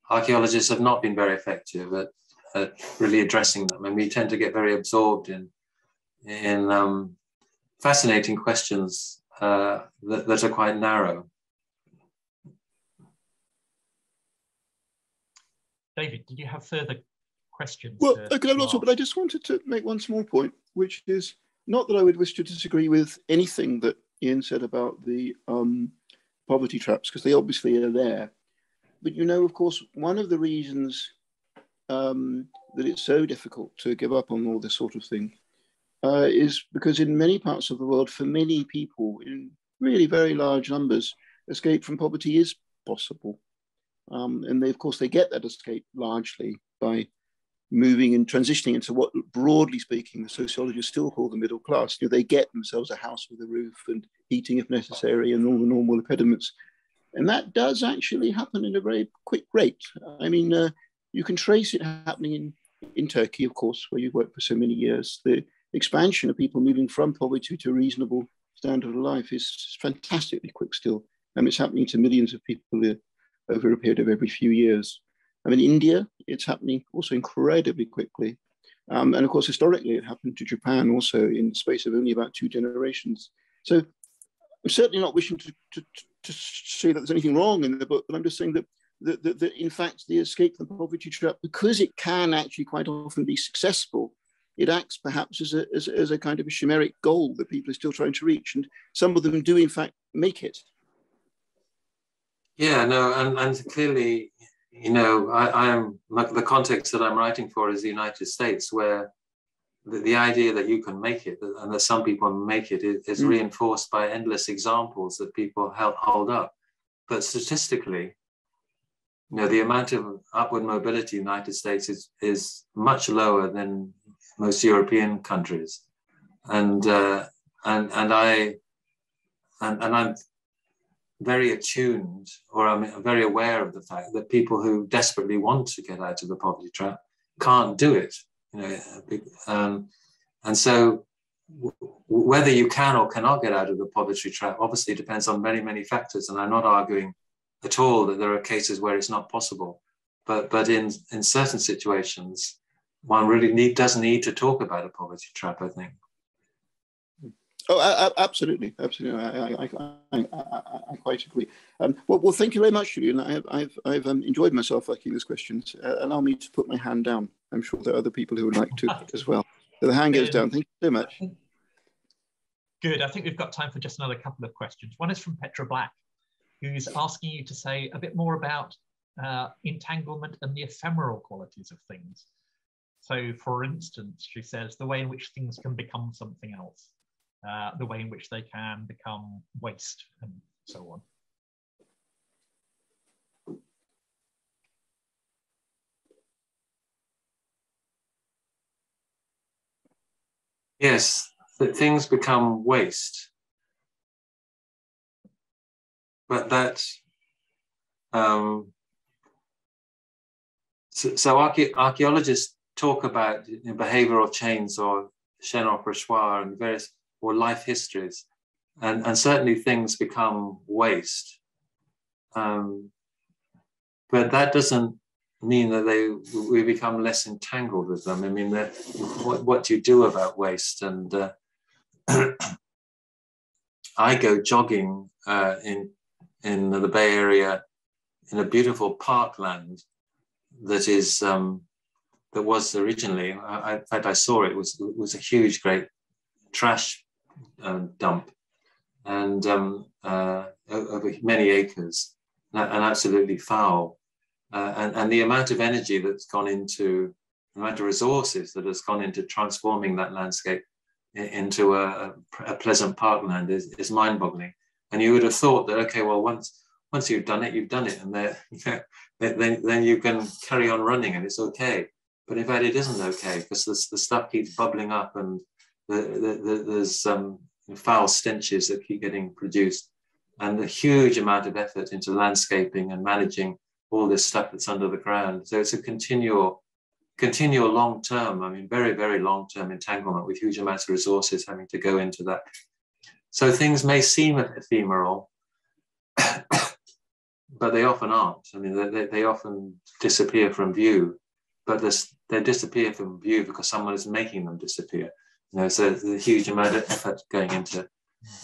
S3: archaeologists have not been very effective at, at really addressing them, and we tend to get very absorbed in in um, fascinating questions uh, that, that are quite narrow.
S2: David, did you have further questions?
S4: Well, I could have lots more, but I just wanted to make one small point, which is not that I would wish to disagree with anything that Ian said about the um, poverty traps, because they obviously are there. But you know, of course, one of the reasons um, that it's so difficult to give up on all this sort of thing uh, is because in many parts of the world, for many people in really very large numbers, escape from poverty is possible. Um, and they, of course, they get that escape largely by moving and transitioning into what, broadly speaking, the sociologists still call the middle class. You know, they get themselves a house with a roof and heating if necessary, and all the normal impediments. And that does actually happen in a very quick rate. I mean, uh, you can trace it happening in, in Turkey, of course, where you've worked for so many years. The expansion of people moving from poverty to a reasonable standard of life is fantastically quick still. And it's happening to millions of people over a period of every few years. I mean, India, it's happening also incredibly quickly. Um, and of course, historically, it happened to Japan also in the space of only about two generations. So I'm certainly not wishing to, to, to say that there's anything wrong in the book, but I'm just saying that, that, that, that in fact, the escape from poverty trap, because it can actually quite often be successful, it acts perhaps as a, as, as a kind of a chimeric goal that people are still trying to reach. And some of them do, in fact, make it.
S3: Yeah, no, and, and clearly, you know, I, I am the context that I'm writing for is the United States, where the, the idea that you can make it and that some people make it is, is mm. reinforced by endless examples that people help hold up. But statistically, you know, the amount of upward mobility in the United States is, is much lower than most European countries. And, uh, and, and I, and, and I'm very attuned or I'm very aware of the fact that people who desperately want to get out of the poverty trap can't do it. You know, um, and so w- whether you can or cannot get out of the poverty trap obviously depends on many, many factors. And I'm not arguing at all that there are cases where it's not possible. But, but in, in certain situations, one really need, does need to talk about a poverty trap, I think.
S4: Oh, absolutely, absolutely. I, I, I, I quite agree. Um, well, well, thank you very much, Julian. I've, I've, I've um, enjoyed myself working these questions. Uh, allow me to put my hand down. I'm sure there are other people who would like to as well. So the hand goes down. Thank you so much.
S2: Good. I think we've got time for just another couple of questions. One is from Petra Black, who's asking you to say a bit more about uh, entanglement and the ephemeral qualities of things. So, for instance, she says the way in which things can become something else. Uh, the way in which they can become waste and so on.
S3: Yes, that things become waste. But that, um, so, so archaeologists talk about you know, behavioral chains or chaîne opératoire and various or life histories. And, and certainly things become waste. Um, but that doesn't mean that they we become less entangled with them. I mean, what, what do you do about waste? And uh, (clears throat) I go jogging uh, in in the Bay Area in a beautiful parkland that is um, that was originally. I, in fact, I saw it, was was a huge, great trash dump and um, uh, over many acres and absolutely foul. Uh, and, and the amount of energy that's gone into, the amount of resources that has gone into transforming that landscape into a, a pleasant parkland is, is mind-boggling. And you would have thought that, okay, well, once once you've done it, you've done it, and then, (laughs) then you can carry on running and it's okay. But in fact, it isn't okay because the, the stuff keeps bubbling up and the, the, the, there's um, foul stenches that keep getting produced, and a huge amount of effort into landscaping and managing all this stuff that's under the ground. So it's a continual, continual long term, I mean, very, very long term entanglement with huge amounts of resources having to go into that. So things may seem ephemeral, (coughs) but they often aren't. I mean, they, they often disappear from view, but they disappear from view because someone is making them disappear. You know, so there's a huge amount of effort going into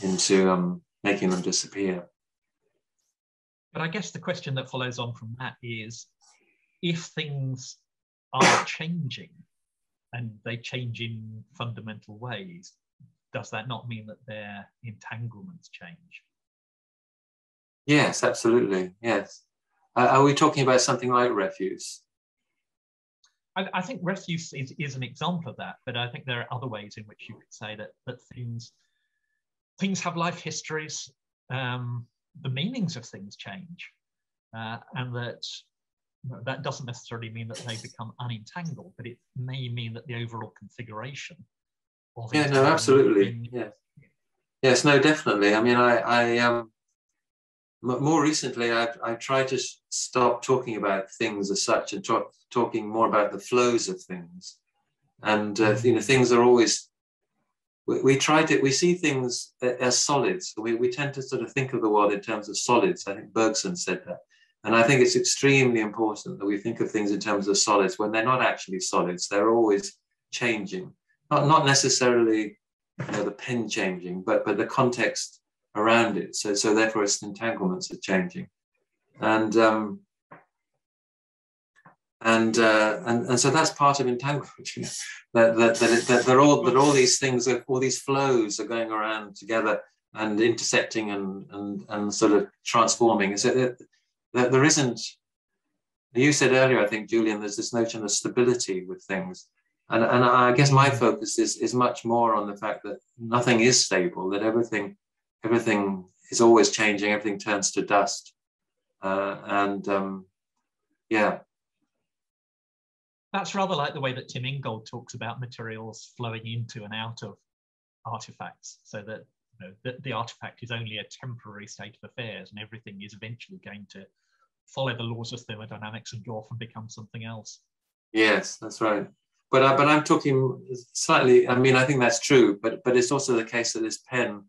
S3: into um, making them disappear.
S2: But I guess the question that follows on from that is, if things are (coughs) changing and they change in fundamental ways, does that not mean that their entanglements change?
S3: Yes, absolutely. Yes. Uh, are we talking about something like refuse?
S2: I, I, think refuse is, is an example of that, but I think there are other ways in which you could say that that things things have life histories. Um, the meanings of things change. uh, and that that doesn't necessarily mean that they become unentangled, but it may mean that the overall configuration
S3: of yeah, no, absolutely, yeah, yes, no, definitely. I mean, I, I um, more recently, I've I tried to stop talking about things as such and talk, talking more about the flows of things, and uh, you know, things are always. We, we try to we see things as solids. We, we tend to sort of think of the world in terms of solids. I think Bergson said that and I think it's extremely important that we think of things in terms of solids when they're not actually solids. They're always changing, not, not necessarily you know, the pen changing, but, but the context around it. So, so therefore its entanglements are changing. And, um, and, uh, and, and so that's part of entanglement, (laughs) you know, that, that, that, it, that, all, that all these things, are, all these flows are going around together and intersecting and, and, and sort of transforming. So it, there isn't, you said earlier, I think, Julian, there's this notion of stability with things. And, and I guess my focus is, is much more on the fact that nothing is stable, that everything, everything is always changing, everything turns to dust. Uh, and um, yeah.
S2: That's rather like the way that Tim Ingold talks about materials flowing into and out of artifacts, so that you know, the, the artifact is only a temporary state of affairs and everything is eventually going to follow the laws of thermodynamics and go off and become something else.
S3: Yes, that's right. But uh, but I'm talking slightly. I mean, I think that's true. But but it's also the case that this pen,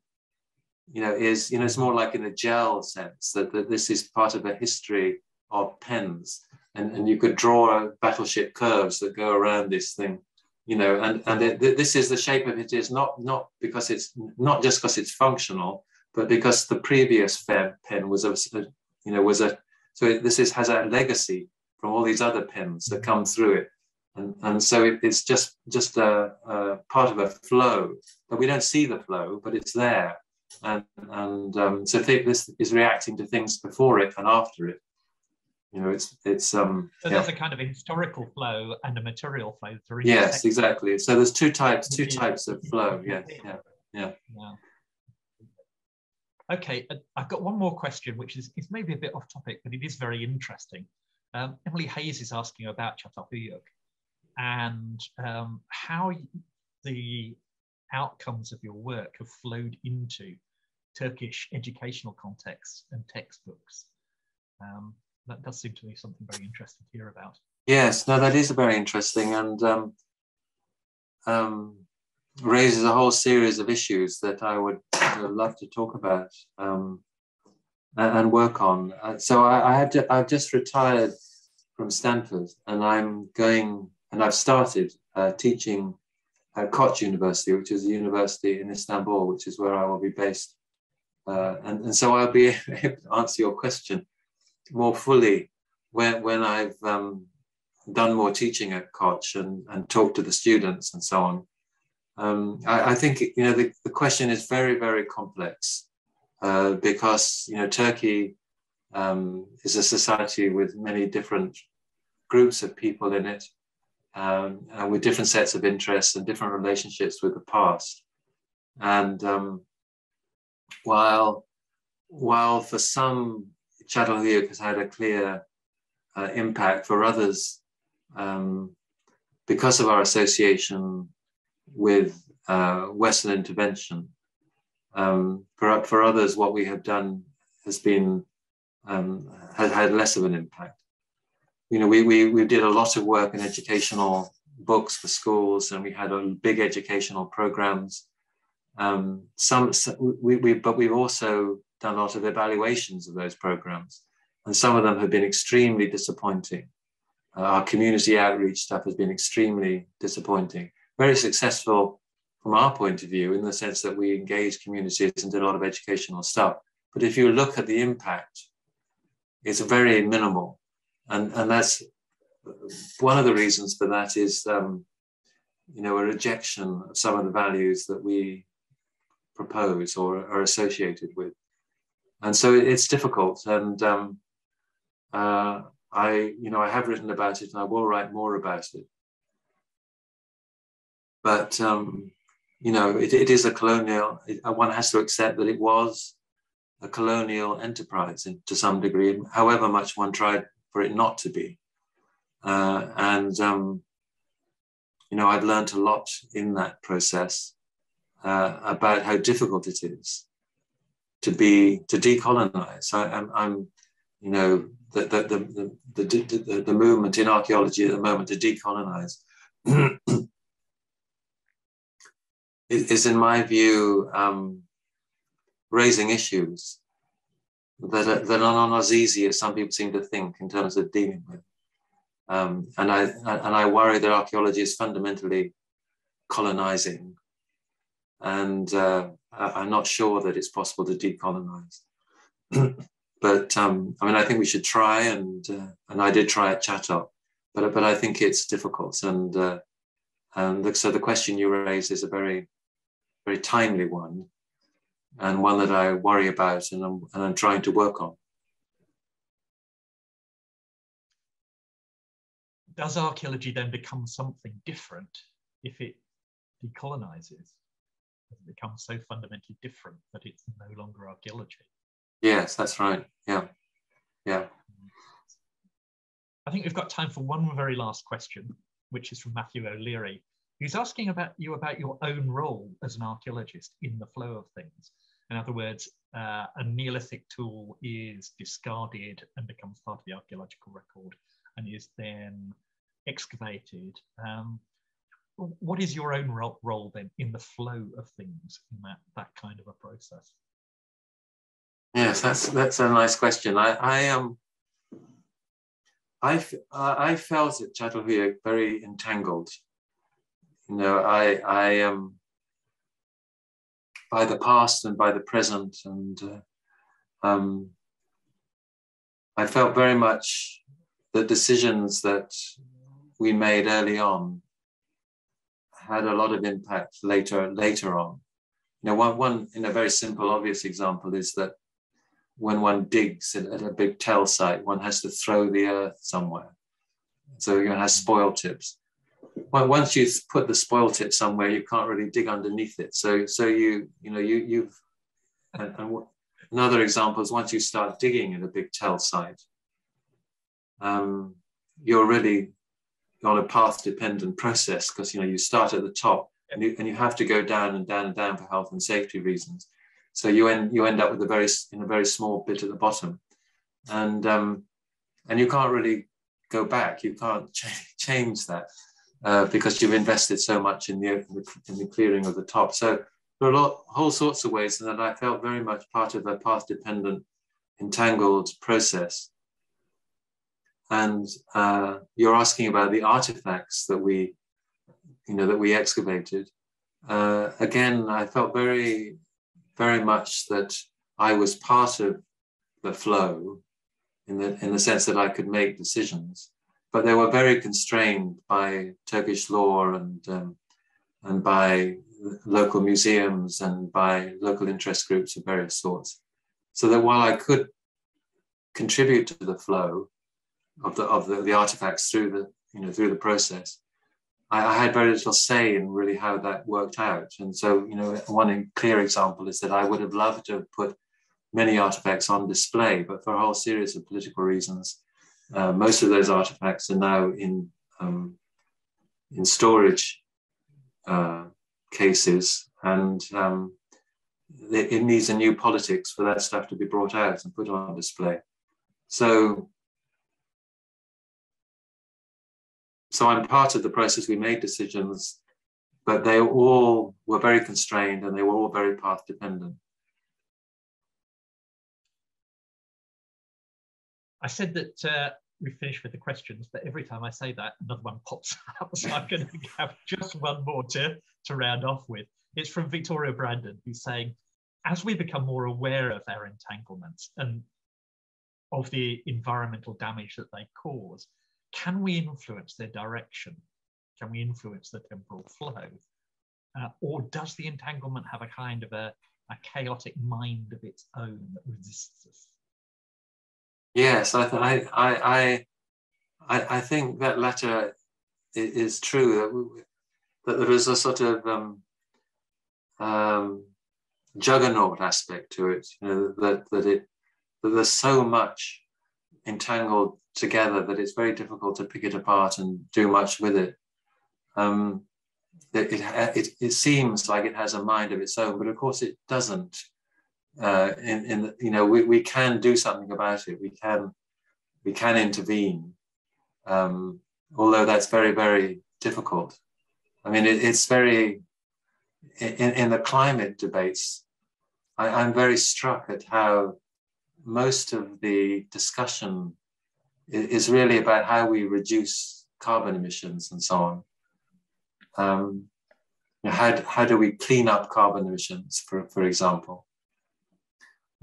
S3: you know, is you know it's more like in a Gell sense that, that this is part of a history of pens, and and you could draw battleship curves that go around this thing, you know, and and it, this is the shape of it is not not because it's not just because it's functional, but because the previous pen was a, you know was a so this is, has a legacy from all these other pens that come through it. And, and so it, it's just, just a, a, part of a flow, but we don't see the flow, but it's there. And, and um, so this is reacting to things before it and after it. You know, it's it's um.
S2: So yeah. there's a kind of historical flow and a material flow
S3: through. Yes, exactly. So there's two types, two types of flow. Yes, yeah, yeah. yeah.
S2: Okay, uh, I've got one more question, which is, is maybe a bit off topic, but it is very interesting. Um, Emily Hayes is asking about Çatalhöyük and um, how the outcomes of your work have flowed into Turkish educational contexts and textbooks. Um, that does seem to be something very interesting to hear about.
S3: Yes, no, that is very interesting. And um, um, raises a whole series of issues that I would uh, love to talk about um, and work on. Uh, so I, I had to, I've just retired from Stanford and I'm going and I've started uh, teaching at Koç University, which is a university in Istanbul, which is where I will be based. Uh, and, and so I'll be (laughs) able to answer your question more fully when, when I've um, done more teaching at Koç and, and talked to the students and so on. Um, I, I, think you know the, the question is very very complex uh, because you know Turkey um, is a society with many different groups of people in it, um, and with different sets of interests and different relationships with the past. And um, while while for some Çatalhöyük has had a clear uh, impact, for others, um, because of our association with uh, Western intervention. Um, for, for others, what we have done has been um, has had less of an impact. You know, we, we, we did a lot of work in educational books for schools, and we had a big educational programs. Um, some, we, we, but we've also done a lot of evaluations of those programs, and some of them have been extremely disappointing. Uh, our community outreach stuff has been extremely disappointing very successful from our point of view in the sense that we engaged communities and did a lot of educational stuff. But if you look at the impact, it's very minimal. And, and that's one of the reasons for that is, um, you know, a rejection of some of the values that we propose or are associated with. And so it's difficult. And um, uh, I, you know, I have written about it and I will write more about it. But um, you know, it, it is a colonial. It, one has to accept that it was a colonial enterprise to some degree, however much one tried for it not to be. Uh, and, um, you know, I've learned a lot in that process uh, about how difficult it is to be, to decolonize. I, am I'm, you know, the, the, the, the, the, the movement in archaeology at the moment to decolonize (clears throat) is, in my view, um, raising issues that are, that are not as easy as some people seem to think in terms of dealing with. Um, and I and I worry that archaeology is fundamentally colonizing, and uh, I'm not sure that it's possible to decolonize. (clears throat) but um, I mean, I think we should try, and uh, and I did try at Çatal, but but I think it's difficult, and uh, and so the question you raise is a very very timely one, and one that I worry about and I'm, and I'm trying to work on.
S2: Does archaeology then become something different if it decolonizes? Does it become so fundamentally different that it's no longer archaeology?
S3: Yes, that's right. Yeah. Yeah.
S2: I think we've got time for one very last question, which is from Matthew O'Leary, He's asking about you about your own role as an archaeologist in the flow of things. In other words, uh, a Neolithic tool is discarded and becomes part of the archaeological record and is then excavated. Um, what is your own ro role then in the flow of things in that, that kind of a process?
S3: Yes, that's that's a nice question. I, I um I, I felt at Çatalhöyük very entangled you know, I, I um, by the past and by the present, and uh, um, I felt very much the decisions that we made early on had a lot of impact later later on. You know, one one in a very simple, obvious example is that when one digs at, a big tell site, one has to throw the earth somewhere. So you have spoil tips once you've put the spoil tip somewhere, you can't really dig underneath it. So, so you, you know, you, you've, and, and another example is once you start digging at a big tell site, um, you're really on a path dependent process because, you know, you start at the top and you, and you have to go down and down and down for health and safety reasons. So you end, you end up with a very, in a very small bit at the bottom. And, um, and you can't really go back. You can't ch- (laughs) change that. Uh, because you've invested so much in the, in the clearing of the top. So there are a lot, whole sorts of ways and that I felt very much part of a path dependent, entangled process. And uh, you're asking about the artifacts that we, you know, that we excavated. Uh, again, I felt very, very much that I was part of the flow in the, in the sense that I could make decisions but they were very constrained by Turkish law and um, and by local museums and by local interest groups of various sorts. So that while I could contribute to the flow of the of the, the artifacts through the you know through the process, I, I, had very little say in really how that worked out. And so you know one clear example is that I would have loved to have put many artifacts on display, but for a whole series of political reasons, uh, most of those artifacts are now in um, in storage uh, cases, and um, it, needs a new politics for that stuff to be brought out and put on display. So, so I'm part of the process. We made decisions, but they all were very constrained and they were all very path dependent.
S2: I said that uh, we finish with the questions, but every time I say that, another one pops (laughs) up. So I'm going to have just one more to, to round off with. It's from Victoria Brandon, who's saying, as we become more aware of our entanglements and of the environmental damage that they cause, can we influence their direction? Can we influence the temporal flow? Uh, or does the entanglement have a kind of a, a chaotic mind of its own that resists us?
S3: Yes, I, I, I, I, I think that latter is true. That, there is a sort of um, um, juggernaut aspect to it. You know, that that it that there's so much entangled together that it's very difficult to pick it apart and do much with it. Um, it, it, it, seems like it has a mind of its own, but of course it doesn't. Uh, in, in you know, we, we can do something about it. We can we can intervene, um, although that's very very difficult. I mean, it, it's very in, in the climate debates. I, I'm very struck at how most of the discussion is really about how we reduce carbon emissions and so on. Um, how, how do we clean up carbon emissions, for, for example,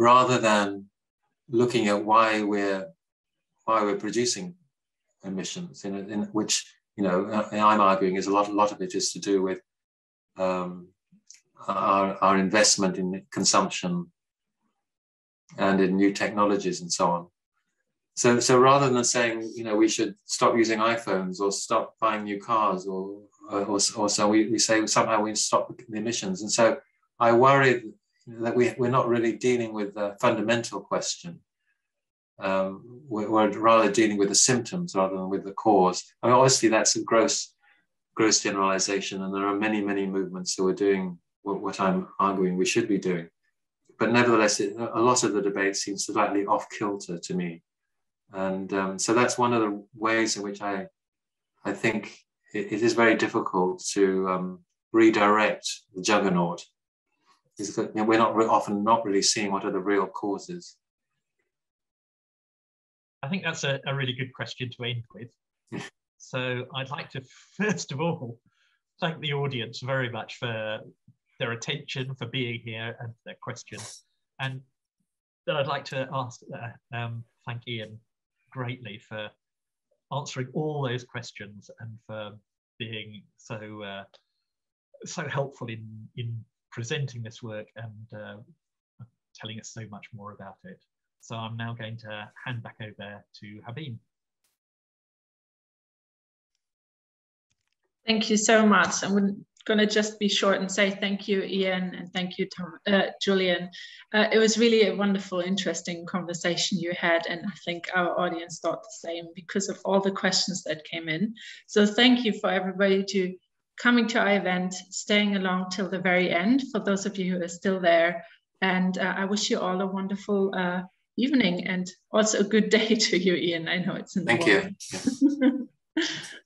S3: rather than looking at why we're why we're producing emissions, in, in which you know I'm arguing is a lot a lot of it is to do with um, our, our investment in consumption and in new technologies and so on. So, so rather than saying, you know, we should stop using iPhones or stop buying new cars or, or, or so, we, we say somehow we stop the emissions. And so I worry that we, we're not really dealing with the fundamental question. Um, we're, we're, rather dealing with the symptoms rather than with the cause. I mean, obviously that's a gross, gross generalization, and there are many, many movements who are doing what, what I'm arguing we should be doing but nevertheless, it, a lot of the debate seems slightly off kilter to me. And um, so that's one of the ways in which I, I think it, it is very difficult to um, redirect the juggernaut. Is that you know, we're not often not really seeing what are the real causes.
S2: I think that's a, a really good question to end with. so I'd like to (laughs) first of all thank the audience very much for their attention, for being here, and their questions. And then I'd like to ask, uh, um, thank Ian greatly for answering all those questions and for being so uh, so helpful in in presenting this work and uh, telling us so much more about it. So I'm now going to hand back over to Habeen.
S1: Thank you so much. I'm going to just be short and say thank you, Ian, and thank you, Tom, uh, Julian. Uh, it was really a wonderful, interesting conversation you had, and I think our audience thought the same because of all the questions that came in. So thank you for everybody to coming to our event, staying along till the very end, for those of you who are still there. And uh, I wish you all a wonderful uh, evening and also a good (laughs) day to you, Ian. I know it's in the
S3: Thank morning. you.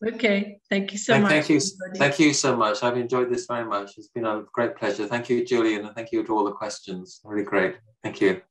S3: (laughs)
S1: okay, thank you so much.
S3: Thank you, thank you so much. I've enjoyed this very much. It's been a great pleasure. Thank you, Julian, and thank you to all the questions. Really great. Thank you.